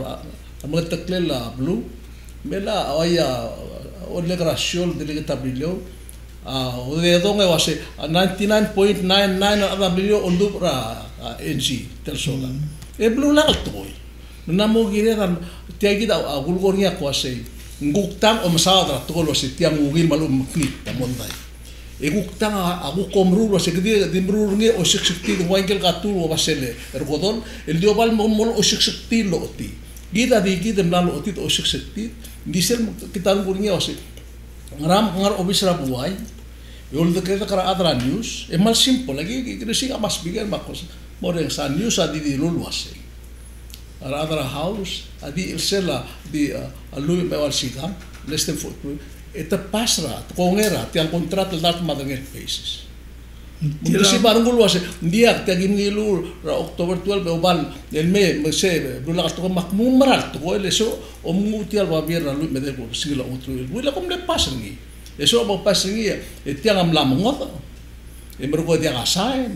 mga taklela blue mela oya o le grasiol de le tablillo a o de donge wase 99.99 ada brillo ondu ra NG tel sola e blue la toy na mo gire dan tiagi da a gulgornia ko ase nguktam o masadra to lo se tiang ugil malu mklit ta mondai e guktang a gu komru lo se gdi dimru nge o sik sik ti wangel ka tu o basele ergodon el dio bal o sik sik ti lo ti gida di gida mlalo o ti o sik sik ti disel kita ngurnya o se ngaram ngar obisra buai Yol de kereta kara adra news, e mal simple lagi kira sih mas makos. Moreng sa news adi di luluas. Ara adra house adi ilsela di alu me wal sikam, less than foot. Eta pasra, kongera, ti al contrato dat madangel faces. Mungkin si barang gulu ase dia tiagi ngilu ra Oktober 12 o bal el me me se bula ka to mak mu maral to ele so o mu tial ba bier lu me de ko sigila el wila kom le pasangi eso ba pasangi e tiang am lam ngot e mer ko dia ngasain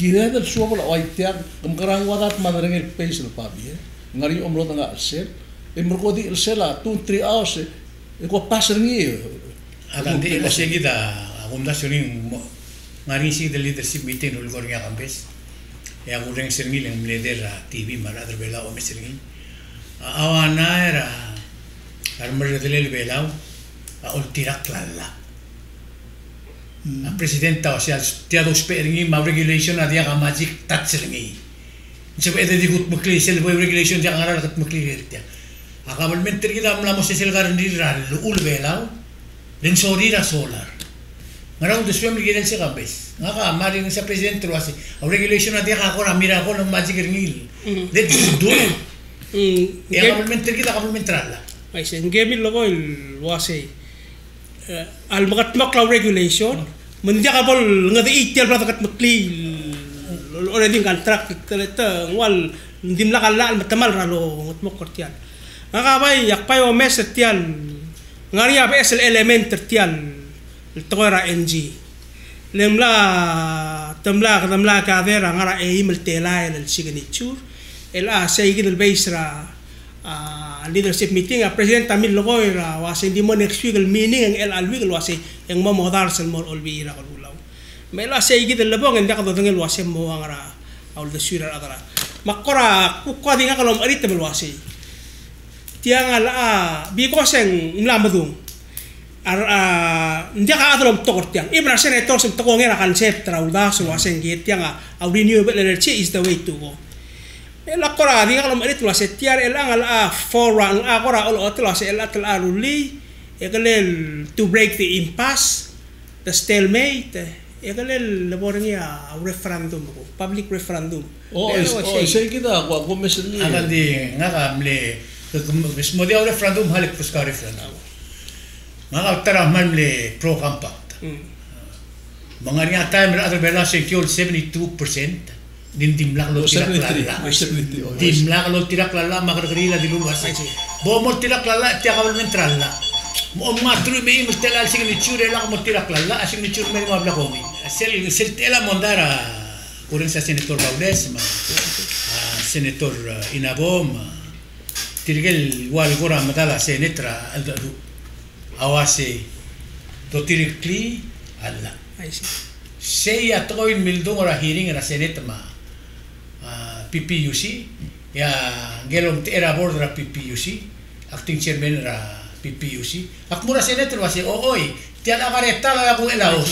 kinedal suwa la oitiak kamkarang em wadat madarengel pace la pabi eh? ngari omlo tanga sel imrkodi em sela tu 3 hours eh? e ko pasrengi eh? agante la segida agumdasion ngari si de leadership meeting ul gornya kampes e agureng serngil en mleder la tv mara der bela o meserngil awana era armer de lel bela ol tirak mm. presidenta o siya tiya do sparing ma regulation na diya ka magic touch lang i so ede di gut mukli sel boy regulation diya ngara tat mukli tiya aka parliamentary kita amla mo sel garan di ral ul belao den sori ra solar ngara undo swem gidan si kabes ngaka mari sa presidente ro asi a regulation na diya ka ko mira ko ng magic ringil den mm. do Mm. Ya, complementar kita complementar lah. Ay, sen gaming lo ko il wasi. Al magat regulation mun dia ka bol nga di itel bra kat makli already contract ta wal ndim la matamal ralo ngot mo kortian nga bay yak pay o mes tian ngari ya bes element tian toera ng lemla tamla tamla ka vera ngara e email tela el signature el a seguir el beisra a leadership meeting a president tamil logo era wase di mo next week el meeting ang el el wase yang mo modar sel mo olbi ira ko law. Me la seguir el labong en daka dongel wase mo ngara aul de sura adara makora ku ko dinga kalom arit tabel wase tiang ala bi ko seng mlamadung ar a ndia ka adolom tokor tiang. Ibra senator sem tokong era konsep trauda so wasen gi tiang a renewable energy is the way to go ela kora di kalau mari tu se tiar ela ngal a for ang a kora ol otel se ela tel aruli e kalel to break the impasse the stalemate e kalel laboring ya a referendum ko public referendum Oh, Pero is oh, siya- say kita ko ko ni. Akan di ngaka mle mo dia referendum halik puska referendum. Ngaka tara man mle pro compact. Mm. Niya time ra bela se kiol 72% din dimlaqlo tiraklalla dimlaqlo tiraklalla magrgrila dilugas bomor tiraklalla tiaqabal mentralla omma tru me mustelal signature la mo tiraklalla signature me ma blaqomi sel sel tela mondara. Curencia senator Baulesma senator eh, Inabom tirgel wal gora madala senetra aldadu awase to tirikli alla Sei atoin mildung ora hiring ra senetma. PPUC ya gelom te era board ra PPUC acting chairman ra PPUC ak mura senet wa si oi tiada kareta la aku elao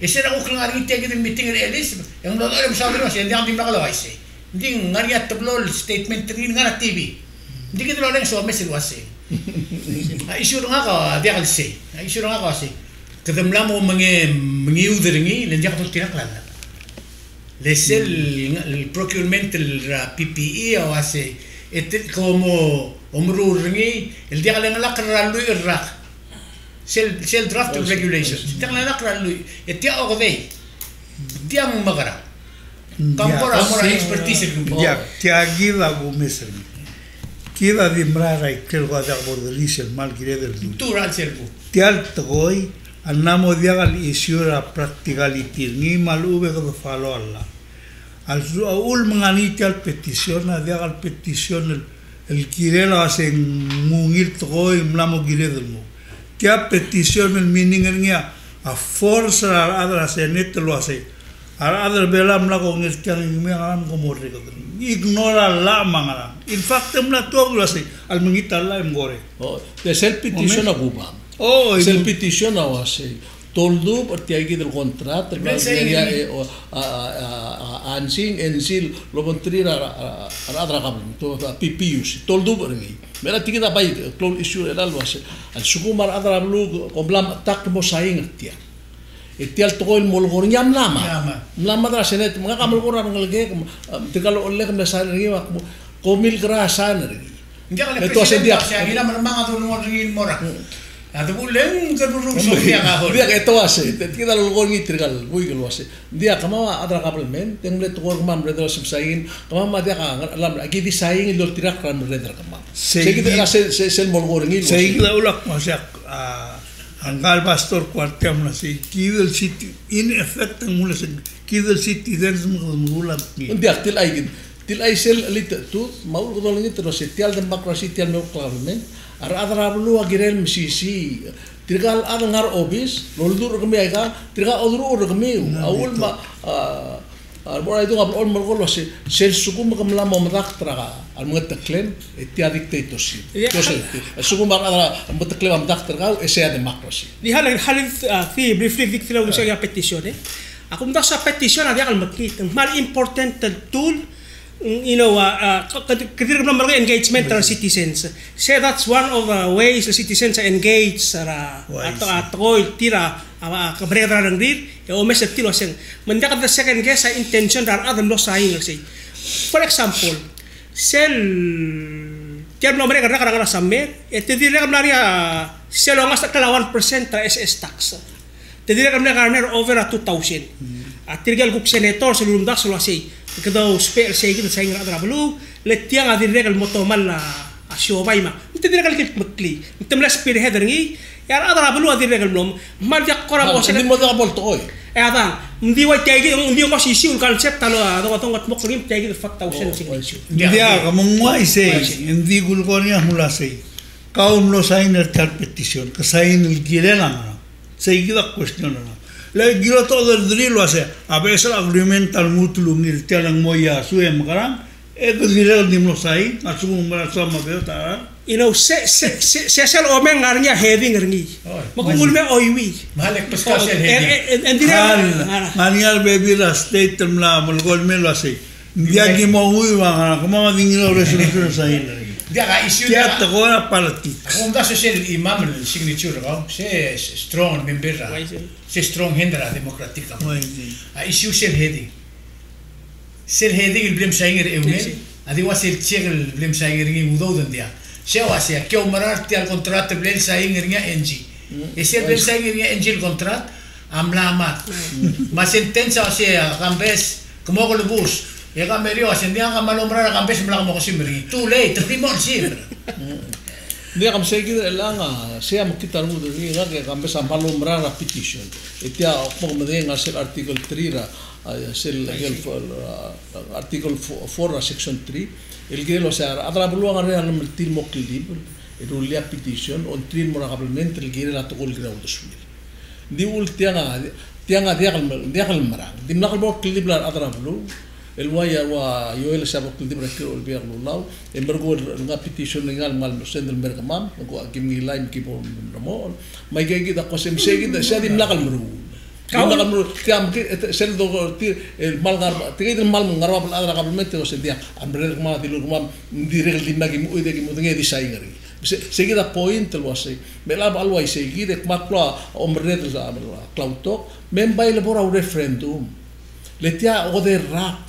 ese ra uklang ari te gitin meeting era elis yang lo ora sa ro si ndang dim nakalawa ise ndi ngari at tablol statement rin ngara TV hindi kita lo lang so mesin wase isu nga ka dia kal se. Isu nga ka se. Kadam la mo ka lala les il, il procurement il PPE o hace etel como umrurni el día dia pues pues la qra lu irraq sel sel draft regulations. dia la qra lu etia ogde dia magra kampora mora expertise dia tia giva go meser kiva vimrara ikel go da bordelis el mal gire del tu ral serbo tial tgoi annamo diagal isura practicality ni mal ube go falo alla al Raúl manganite al petición, a dejar al petición, el, el quirela hace mungir todo y mlamo quiredemo. Que a petición el miningernia, a fuerza al adra se nete lo hace. Al adra vela mlago en el que me hagan como rico. Ignora la mangana. In fact, mla todo lo hace, al mungita la en gore. De ser petición a Cuba. Oh, es el petición a hace. Toldu pertiagi del kontrat Ben saya ingin- ansing ensil lobontri ra ra ra kabel to pipius toldu pergi mera tiki da bai klol isu el alwas al sukumar adra blu komblam tak mo saing tia itial to il molgor nyam lama lama dra senet mga kamol ko ra ngalge tikalo olle kam sa ri mak komil gra sa Ate buleng karurugso niya kahon. Dia kaito ase. Kita lulgon ng tirgal buy galo ase. Dia kamawa adra kapal men. Teng mle tukor mam redro subsayin. Kamawa dia ka alam agi di saying ilol tirak ram redro kama. Sige kita ase se se molgor ngil. Sige la ulak masak hanggal pastor kwartiam na si kidel city in effect ang mula sa kidel city then mula ni. Hindi aktil ay gid. Til ay sel lit tu maul ko lang ito no si tial demokrasi tial no government. Ar adra blu agirel misi si trigal ad ngar obis lo dur kami ay ka trigal odru or kami awul ma Arbora itu ngabul on mergol wasi sel suku makam lama merak traga al mga taklen eti adik te tosi Yeah. tosi suku mak ada mga taklen am dak traga ese ade makrosi Di hal hal fi briefly dik tila usa ya petition eh. Ako mda sa petition ada kal makit. Mal important tool you know, uh, uh, engagement ng citizens. Say that's one of the ways the citizens are engaged sa Wise. ato ato tira ama kabrera ng rir e o message tilo sen manda ka the second guess sa intention dar adam lo sa say for example sel tiap no mereka nakara ngara samme e te dire kam naria sel o ngasta kala 1% tra SS tax. Te dire kam naria over a 2000 a tirgal gup senator sa lulum dak solo que todo es peor le tiene a decirle que el motor mal ha sido vaya más meterle que el que es mecánico meterle a esperar de aquí ya a decirle que no lo no apunta hoy. Ya está que sigue un día más y si a factuar oh, sin ningún sitio como no hay seguir en digo el corriente es en el carpetición que que le dan להגילות עודד דרילו עשה, אבל יש לה אגרימנט על מוטלו נרתע לנגמו יעשו הם קרם, egzilel dimnosai asung merasa mabel taran you know se se se se sel omeng oh, ngarnya heavy ngarngi makungul me oiwi malek paska sel oh, heavy. and dinel manial baby la state temla mulgol me lo sei dia ki mo hui wa kana kama dingilo resolution sai Dia ka issue Dia na. to ko na politics. Kung da siya imam el signature ko, siya strong member ra. Siya strong hendra democratic. Oy, A issue siya heading. Siya heading il blem saingir eune. Adi wa siya check el blem saingir ngi udo dan dia. Siya wa siya kyo marar ti al contrato blem saingir nga NG. E siya blem saingir nga NG el contrat am lamat. Ma sentenza siya kambes como lubus. Ya ka merio asendia ka malombrar kambes mla mo kasi meri. Too late, three months [laughs] siya. dia kam se ki la nga se am kita mu de ni nga kam be sam palo mra ra petition etia ko mo de nga sel article 3 ra sel article 4 ra section 3 el gelo se adra bulu nga re al til mo clip e ru lia petition on trin mo ra kablement el gelo la to gol grau de sumil di ul tianga tianga dia kal dia kal marang di nakal mo clip la adra bulu el waya wa yo el sa bokul di brakir ol biar lo law e mergo nga petition ngal mal no sendel merga mam ko akim ngi laim ki po mo mai ge gi da ko sem se gi da sa di nakal meru Kau- nakal meru tiam ki sel do ti el mal gar ti ge mal ngarwa pal adra kabel mente o se dia ambre ma di lu mam di regel di magi mu de ki mu de di sai ngari se se da point lo se me la balwa se gi de maklo ombre de sa klauto men bai le bora referendum letia bai de bora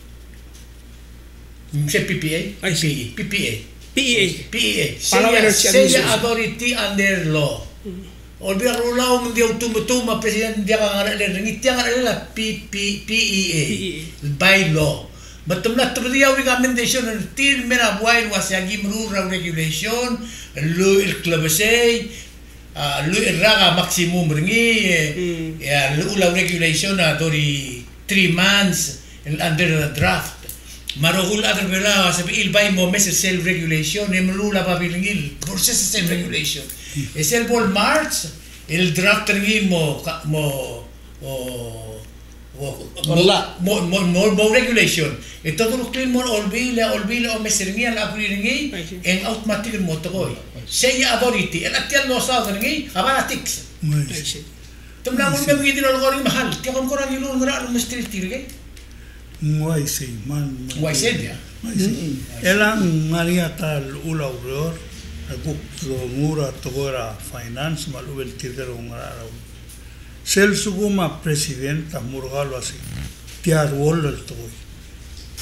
Se PPA, Ay, PPA, PPA. PEA. PEA. Palau Saya, Energy saya Administration. authority under law. O biar ulau dia utuma-tuma presiden dia kan ada dan ngiti yang ada lah P P PEA by law. Betul lah terdia recommendation and til mera buai wasiagi merura regulation lu il klabasay lu raga maximum ringi ya lu ula regulation adori 3 months under the draft Marohula Agarwela, sabi, ilbay mo, mes self-regulation, eh, emlula pa bilingil, bursa sa self-regulation. Hmm. Eh, e selbol march, il draft rin mo, mo, o, Wala. Mo, mo, mo, mo regulation. Eh, Ito tulog clean mo, olbila, olbila, o mesiringi, ala apuli en automatic mo to koy. Seya authority, en atiyan no sa ringi, abanatiks. Tumla mo nga mga idilol ko rin mahal, tiyakom ko rin yung lulong rin, alam mo street tirgay. Nguaisi, man. Nguaisentia. Ela ngaria tal ula urior, aku ngura togora finance malu beltirga ngara rau. Sel suguma presidenta murgalo así. Tiar wol el toy.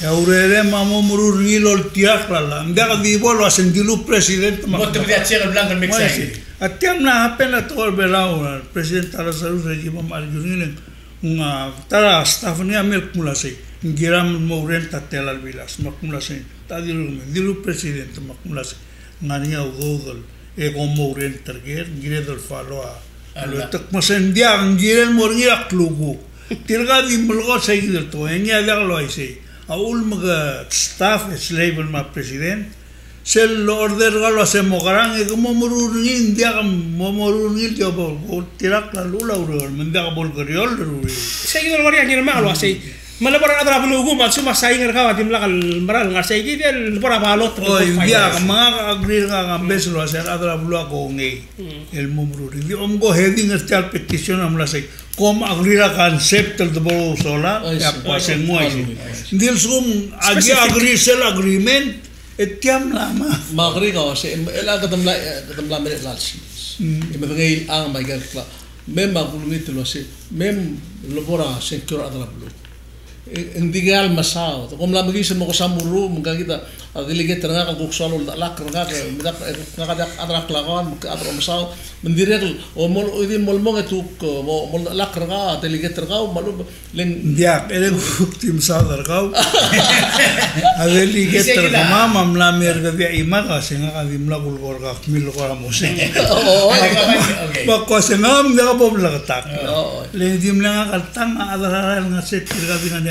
Ya urere mamo murur nilo el tiakla la. Ndaga divolo asentilu presidenta. Vos te podías echar el blanco el mexaje. A tiam na apenas todo el velao, el presidente de la salud se lleva mal. Una tara staff ni a mil kumulasi. गिरामोरेन तत्याला विलास मकुलासे तादिलु दिलु presidente मकुलासे ngania udodol e gomoren terger giredol falo a alo tak masendia giren morgia klugu tilga di mulgo seguidor to enia daglo aise a ulmg staff slaven ma president sel order galo se mogaran e como morun india morun il yo bol tirak la lula urol mendag bol goriol ruri seguidor goria giren magalo aise malo asay. Malabar adra bulugu mal suma saing ngarkawa tim lakal maral ngar say gitu el para balot. o dia mga agrir nga nga bes lo hacer adra bula ko ngi el momrur di om go heading stal petition am la sei kom agrira concept el bol sola Ay, ya sí. pase mo Ay, dil sum agi agree sel agreement etiam lama. Magri ka se ela katamla katamla mere me vengi ang ka kla. Mem ma kulungi telo se mem lobora se kura adala blu. Indigal masao. To kom la magi se mo ko samuru mga kita agili ke tanga ka guk solo da lak nga ka midak nga ka dak adra klagon ka adra masao mendirek o idi mol mo tu mo mol lak nga teli ke tanga malu len dia ele tim sadar kau adeli Ise getter kita. kama mamla merga dia imaga singa ka dimla gul gor ka mil ko ra musing Oo. okay ba ko sengam dia ka bobla tak Oo. le dimla ka tang adara nga set kirga binga ni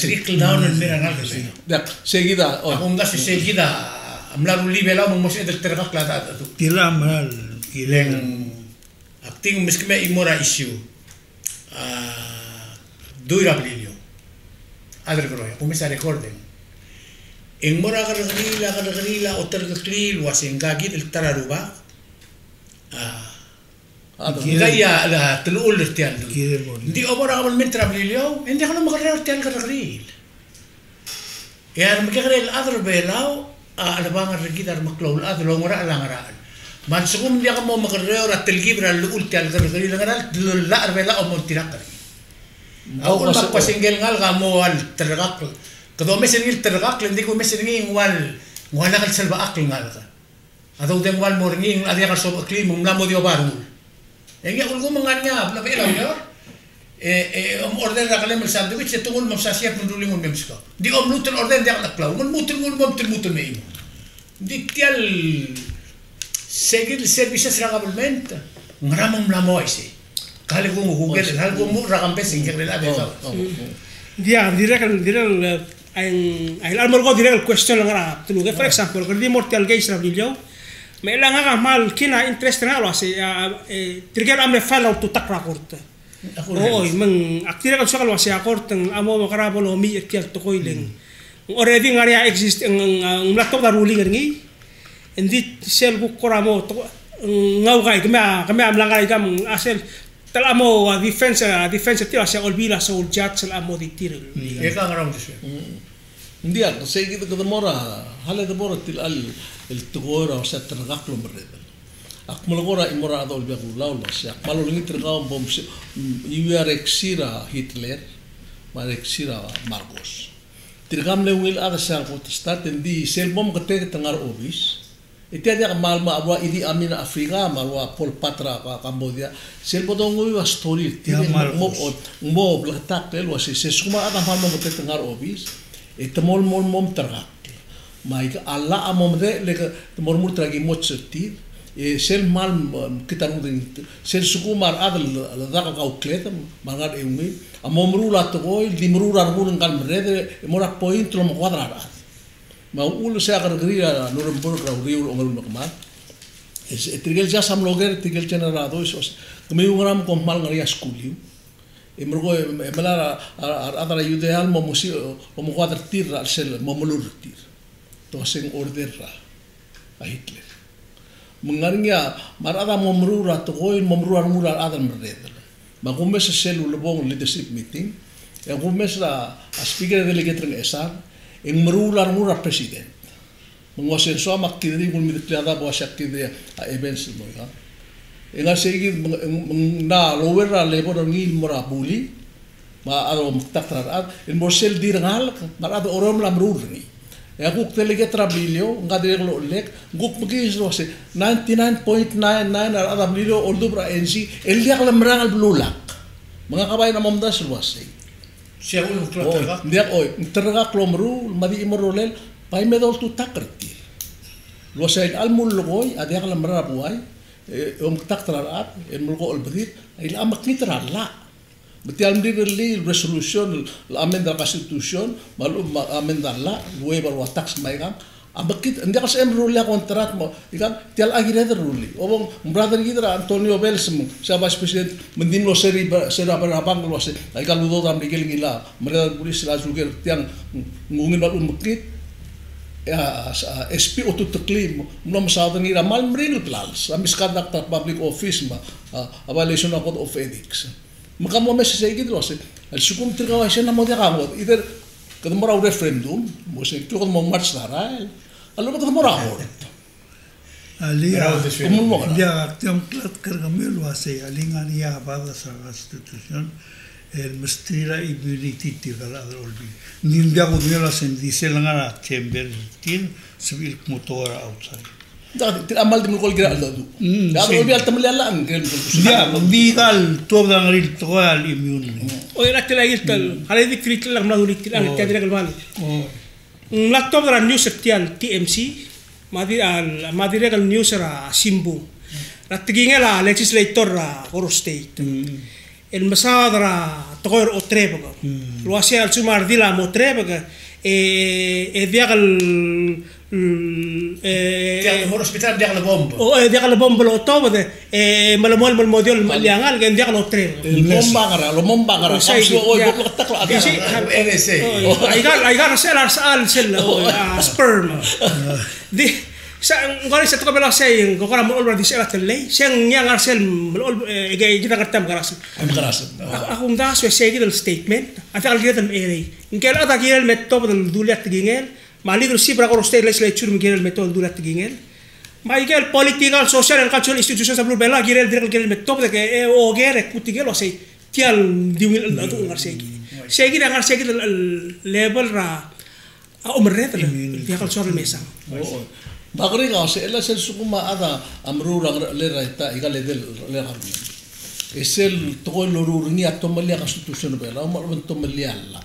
trickle down on meidän alkaisi. Segida on. Oh. Mun kasi segida, amlaru libela mun mos edek terkak lata tu. Tila mal kileng. Acting miski me imora issue. Duira plinio. Adre groya, pumisa recorden. En mora gargrila, gargrila, otter gaklil, wasen gagit el tararuba. Ah, دقيقة لا تلقول الارتيال دي عبارة أول من ترابلي ترابليليو عندي خلنا مغرر ارتيال غرغريل يعني مغرر الأذر بيلاو آه، ألبان الرجيد المقلو الأذر لو مرأة لا مرأة ما نسقوم دي غمو مغرر التلقيبرة اللي قلت يعني الغرغريل غرغريل لا أربيلا أو منتلاقري أو ما قوسنجل غالغا مو الترغاقل كذو مسنين الترغاقل نديكو مسنين وال. وأنا غل غلسل بأقل غالغا هذا ودين والمورنين هذا غلسل بأقليم وملا موديو بارول. Wala kal salba akl ngal ka. Adaw den wal morning adia ka so klim mo mo dio barul. Yang ya ulgo manganya bla bela yo. Eh eh om order ra kalem sandwich ito ngul mo sa siya punduling mo memsko. Di om lutul order dia nak klaw. Mun mutul ngul mo mutul mutul me imo. Di tial seguir services ra kabulment. Ngaramong mlamo isi. Kali ko ngugugel, hal ko mo ra kampe sing kagre la Oh, beta. oh, oh. Dia direct direct ang ay almor ko direct question lang ra. Tulu for example, kung di mortal guys ra video, ميلانغا مال كنا انترست نالو سي ترجل امر فالو تو تقرا قرت اوي من اكتر كان شغل واسي قرت امو مقرب لو مي كيل تقوي لين اوريدي غاريا اكزيست ان لا تو رولينغ ني اندي سيل بو قرامو ngau kai kame kame am langai kam asel tal amo defense defense tira se olvila so judge al amo di tiro e ka ngaram Δεν είναι σημαντικό να δούμε τι είναι το μέλλον. Αντιθέτω, η Μοραδόλ είναι σημαντικό να δούμε τι είναι το μέλλον. Αντιθέτω, η Μοραδόλ είναι σημαντικό να δούμε τι είναι το μέλλον. Αντιθέτω, η Μοραδόλ είναι σημαντικό να δούμε τι είναι το μέλλον. Et mol mol mom tergakti mai alla amom de lek mol mol tragi mot certi e sel mal mm, kita nu ding sel suku mar adal la da ka ukleta mangar e umi amom ru la to goi dimru ra ru ngal e mora point intro mo ra ma ul se agar gria no rembor ra ri ul ngal makmal es e trigel ja sam loger trigel generado isos. me un gram con mal ngaria skuliu imrugo emela a adara ideal mo musi o mo quadra tirra al sel mo mulur tir. To sing orderra a Hitler. Mengarnya marada mo mrura to goin mo mrura mura adar merdedra ma gumme se sel lo bon leadership meeting e gumme sa a speaker de legetren esar en mrura mura president. Sen so maktidri gulmi de tlada bo shakti de events mo ya e nga se i na lower ra le bona ngi mora buli. Ma aro taktra at in morsel dir ngal mar ado orom lam rur ni. E guk tele ke trabilio nga dir lo lek guk magi so se 99.99 ar adam lilo oldubra ensi el dia lam rangal blulak mga kabay na mamdas luwasay siya. Ko yung klotagak hindi ako tergak lomru madi imorolel pa medol tu takrti luwasay almul lokoy adi aklam rabuay om tak ol bedir, il amak ni terala. Beti al mdir li resolution, la amenda constitution, malu amenda la, luwe baru tax maigang, abakit hindi kasi em ruli kontrat mo ikan tial agi reder ruli obong brother gidra Antonio Bells mo sa vice president mendin lo seri sera berabang lo se ikan ludo tam digil gila mereka pulis la juga tiang ngungin balu mekit Ε, εσπίω του τεκλίμ, μνόμα σαν δεν είναι μάλλον μρήνου τλάλς, να μη σκάντα τα παπλικό οφίσμα, να βάλει εσύ να πω το οφέδιξ. Με κάνω μέσα σε εκεί τρώσε, αλλά σου κόμουν τρίγα εσύ να μόδια γάμω. Είδε, και δεν μπορώ ρεφρεντούν, μου είσαι el mestira immunity tigala olbi nin dia ko mela sen dice langara chamber tin civil motor outside Tidak amal di mulkol gira aldo. Mm, Ya sí. ko bial tamli ala ang gira dia bigal to da ngaril to al immune O era que la giltal, hale di krit lang regal mali. oh Laptop dara news setial TMC, madi al madi regal news ra simbu. La tiginga la legislator ra Oro State. el mesadra tocar o trepa lo hacía sumar de eh, eh, eh, mm, la el hospital diaga la bomba o diaga la bomba lo tobe de eh me lo mol el liangal que el bomba gara lo bomba al sel la sperma. Diagal o trebaga. El momba ngara, lo momba ngara. Sai, Kapsu oy boklo tak la ada. Kasi, NSA. I got I got a cell al cell sperm. Di sa tukabela say ko kara mo already sa tele. Siyang yang ar cell mo egay kita kartam karas. Ang karas. Ako nda so say gidal statement. Ata kal gidal ere. Ingkel ata gidal metto badal duliat tigingel. Mali dul sibra ko state legislature mo gidal metto duliat tigingel. Michael political social and cultural institutions sa blue bella gidal direct gidal metto de ke o gere kutigel o say tial diwil atu ngar say. Say gidal ngar say gidal level ra umret la. Dia cultural mesa. bagri ga se ela sel sukuma ada ah, amru le le del le ra esel togol lorur ni atomali bela o mar tomali alla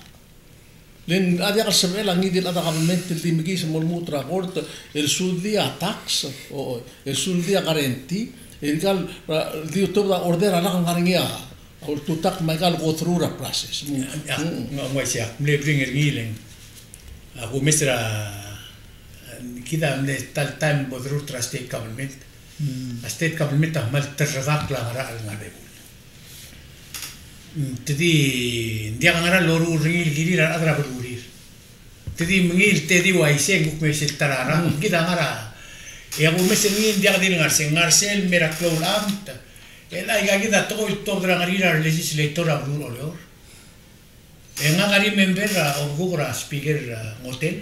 len adia mol mutra gort el sudi atax o el garanti di toda order ala ngaringia or go through process kita mle tal time bodru tra state government. A state government ah mal tergak la al ngare. Tadi dia ngara loru ringil giri ra adra berurir. Tadi mengil tadi wa ise nguk mesil tarara kita ngara Ya ko mesen ni dia din ngarse ngarsel mera clown amta. El ay gagi da to to dra ngarira legislator a rule olor. E nga ngari member a ogura speaker hotel.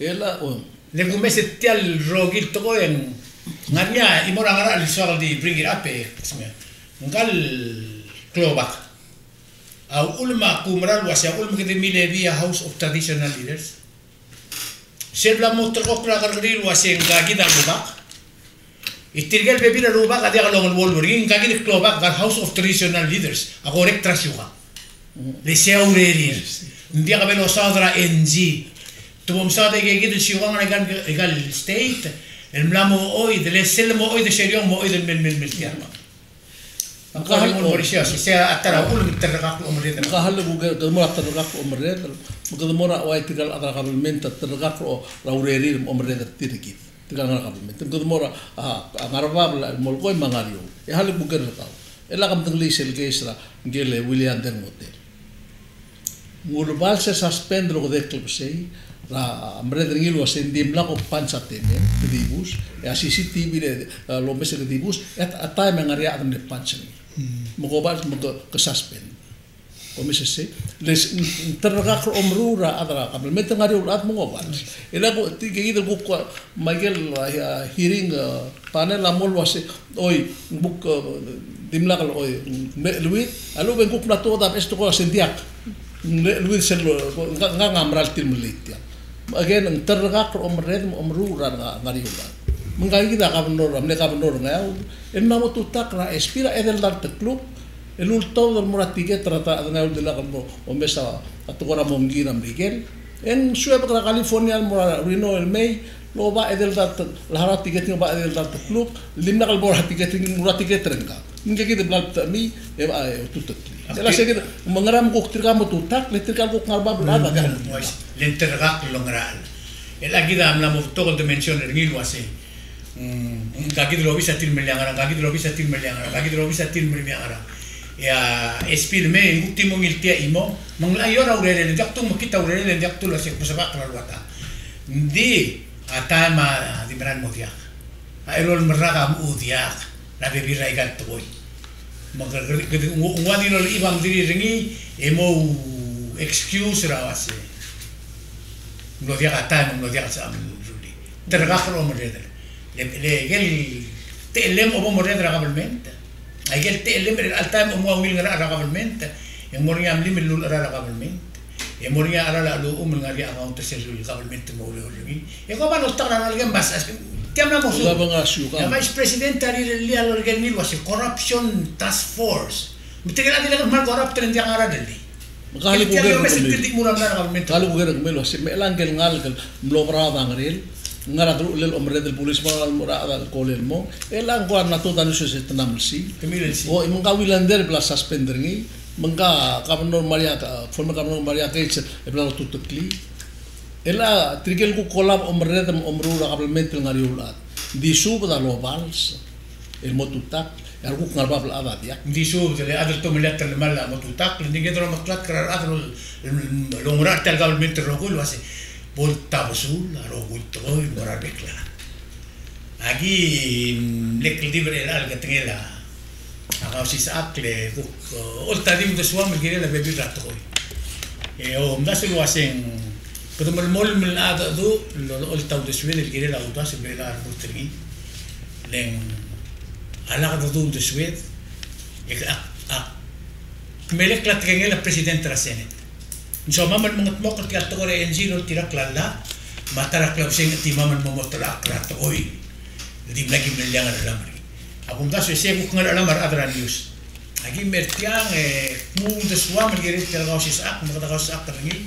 Ela um. Nengu mese tial rogil toko yang nganya imora ngara liswal di bring it up eh semua. Ngal klobak. Au ulma kumral wasi au ulma kete mile via house of traditional leaders. Sebla mutoko kra garil wasi ngagi da klobak. Istirgel bebira rubak adi galong wolveri ngagi klobak gar house of traditional leaders. Agorek trasuha. Mm. Lesea urerir. Ndia kabelo sadra enji. Tuom sa te ke gidin si wangan egal egal state el mlamo oi de le sel mo oi de serion mo oi de mil mil mil tiarma. قهل موريشيا سي اترى اول من ترقاق امريت قهل مو ترقاق امريت بقد مورا واي تقال اضرق من ترقاق راوريري امريت تيركي تقال غرقا من بقد مورا غرباب الملقوي ما غاريو يا هل بقرقا الا قم تغليش الجيشرا قال ويليام دير موتيل مولبال سي ساسبندرو ذيك البسي ke de la mred ngil was en dim la ko pansa teme dibus. E asi CCTV de lo mese de dibus. Et a time ngaria adam de pansa mo ko bal mo ko suspend. O mese se les terga ko omrura adra kabel met ngari bal ela ko ti ke idel ko magel hearing panel amol was oi buk dimla kal oi luit alu ben ko plato da esto ko sentiak. Luis sen lo nga ngamral til melit ya again ang terga ko omred mo omrura nga ngari ulat mengkai kita ka benor amne ka benor nga en namo tutak ra espira edel dar te club el ulto del moratige trata nga ul dela kamo o mesa atukora mongira miguel en sueba ka california mora rino el may lo ba edel dar la hara tiket ba edel dar te club limna kal bora tiket mura tiket minga kita blal ta mi e ba tutak ela se kita mengeram ko tirka mo tutak le tirka ko ngarba blada kan Lentergak lo ngral. El agida amla mo to dimension ngil wase. kaki lo bisa til meliangara kaki lo bisa til meliangara kaki lo bisa til meliangara ya espil me ngukti mo ngiltia imo manglayo ra urele jak tu makita urele jak tu la sek pasaba kala wata ndi atama di meran mo dia aerol meraka mu dia la bebira igal ngwadi lo ibang diri ringi emo excuse ra wase. No dia atama no dia sa rudi. Tergakro mo dia gel TLM o mo redra gabalmente ay gel TLM al time mo wil ngara gabalmente yang mo ngam lim lul ara gabalmente e mo ria ara la lu um ngari account sel lul gabalmente mo le limi e ko ba no tara na alguien bas tiam na mo Wala ba nga siya ka? vice president ari li al organ ni was corruption task force. Mitigal adi lang mal corrupt rin dia ngara dali Makahali ko Tiam gero kumil. kritik mo na gabalmente Kali ko gero ngal ngara lel omre del polis mo al mura al kolel mo elang ko na to tanu se tanam si o imong ka wilander bla suspender ngi mengka kapanor maria ka forma kapanor maria ka itse e tutukli Ela trigel ku kolab omred omru la kabel metel ngari ulat. Di sub da lo vals. El motutak. El ku ngarbab la adat ya. Di sub de adr to milat el mala motutak. Ni gedro motutak krar adr lo murat el kabel metel lo kul wase. Bol tabsul aro kul toy morar bekla. Aquí lekl dibre el alga tengela. Aga sis akle kuk. Olta dim de su suam gire la bebida bebi ratoy. Eh, om dasulu aseng pero mal mol mil ada do lo olta de suel el gire la auto se be la butri len ala da do de suel e a a melek la tengela presidente la senate. So maman mga mo lagi melang ada lamar aku nggak sesuai aku nggak lamar ada news. Lagi mertiang eh mu de suam gere tel gau sis ak mo kata gau sak terengi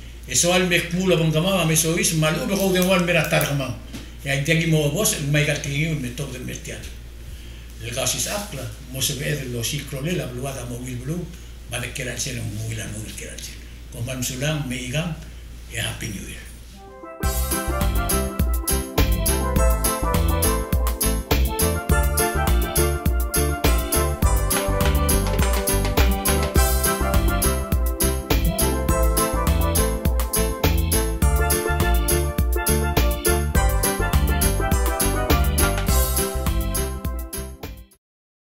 esoal mekmula pongamama mesois malu beko de wal meratargama ya e intiagi mo bos maiga kingi me tok de mestian el gas is akla mo se ve de los ciclones la bluada mo wil blu va de que ranchen mo wil anu que ranchen con mansulam meiga ya e happy new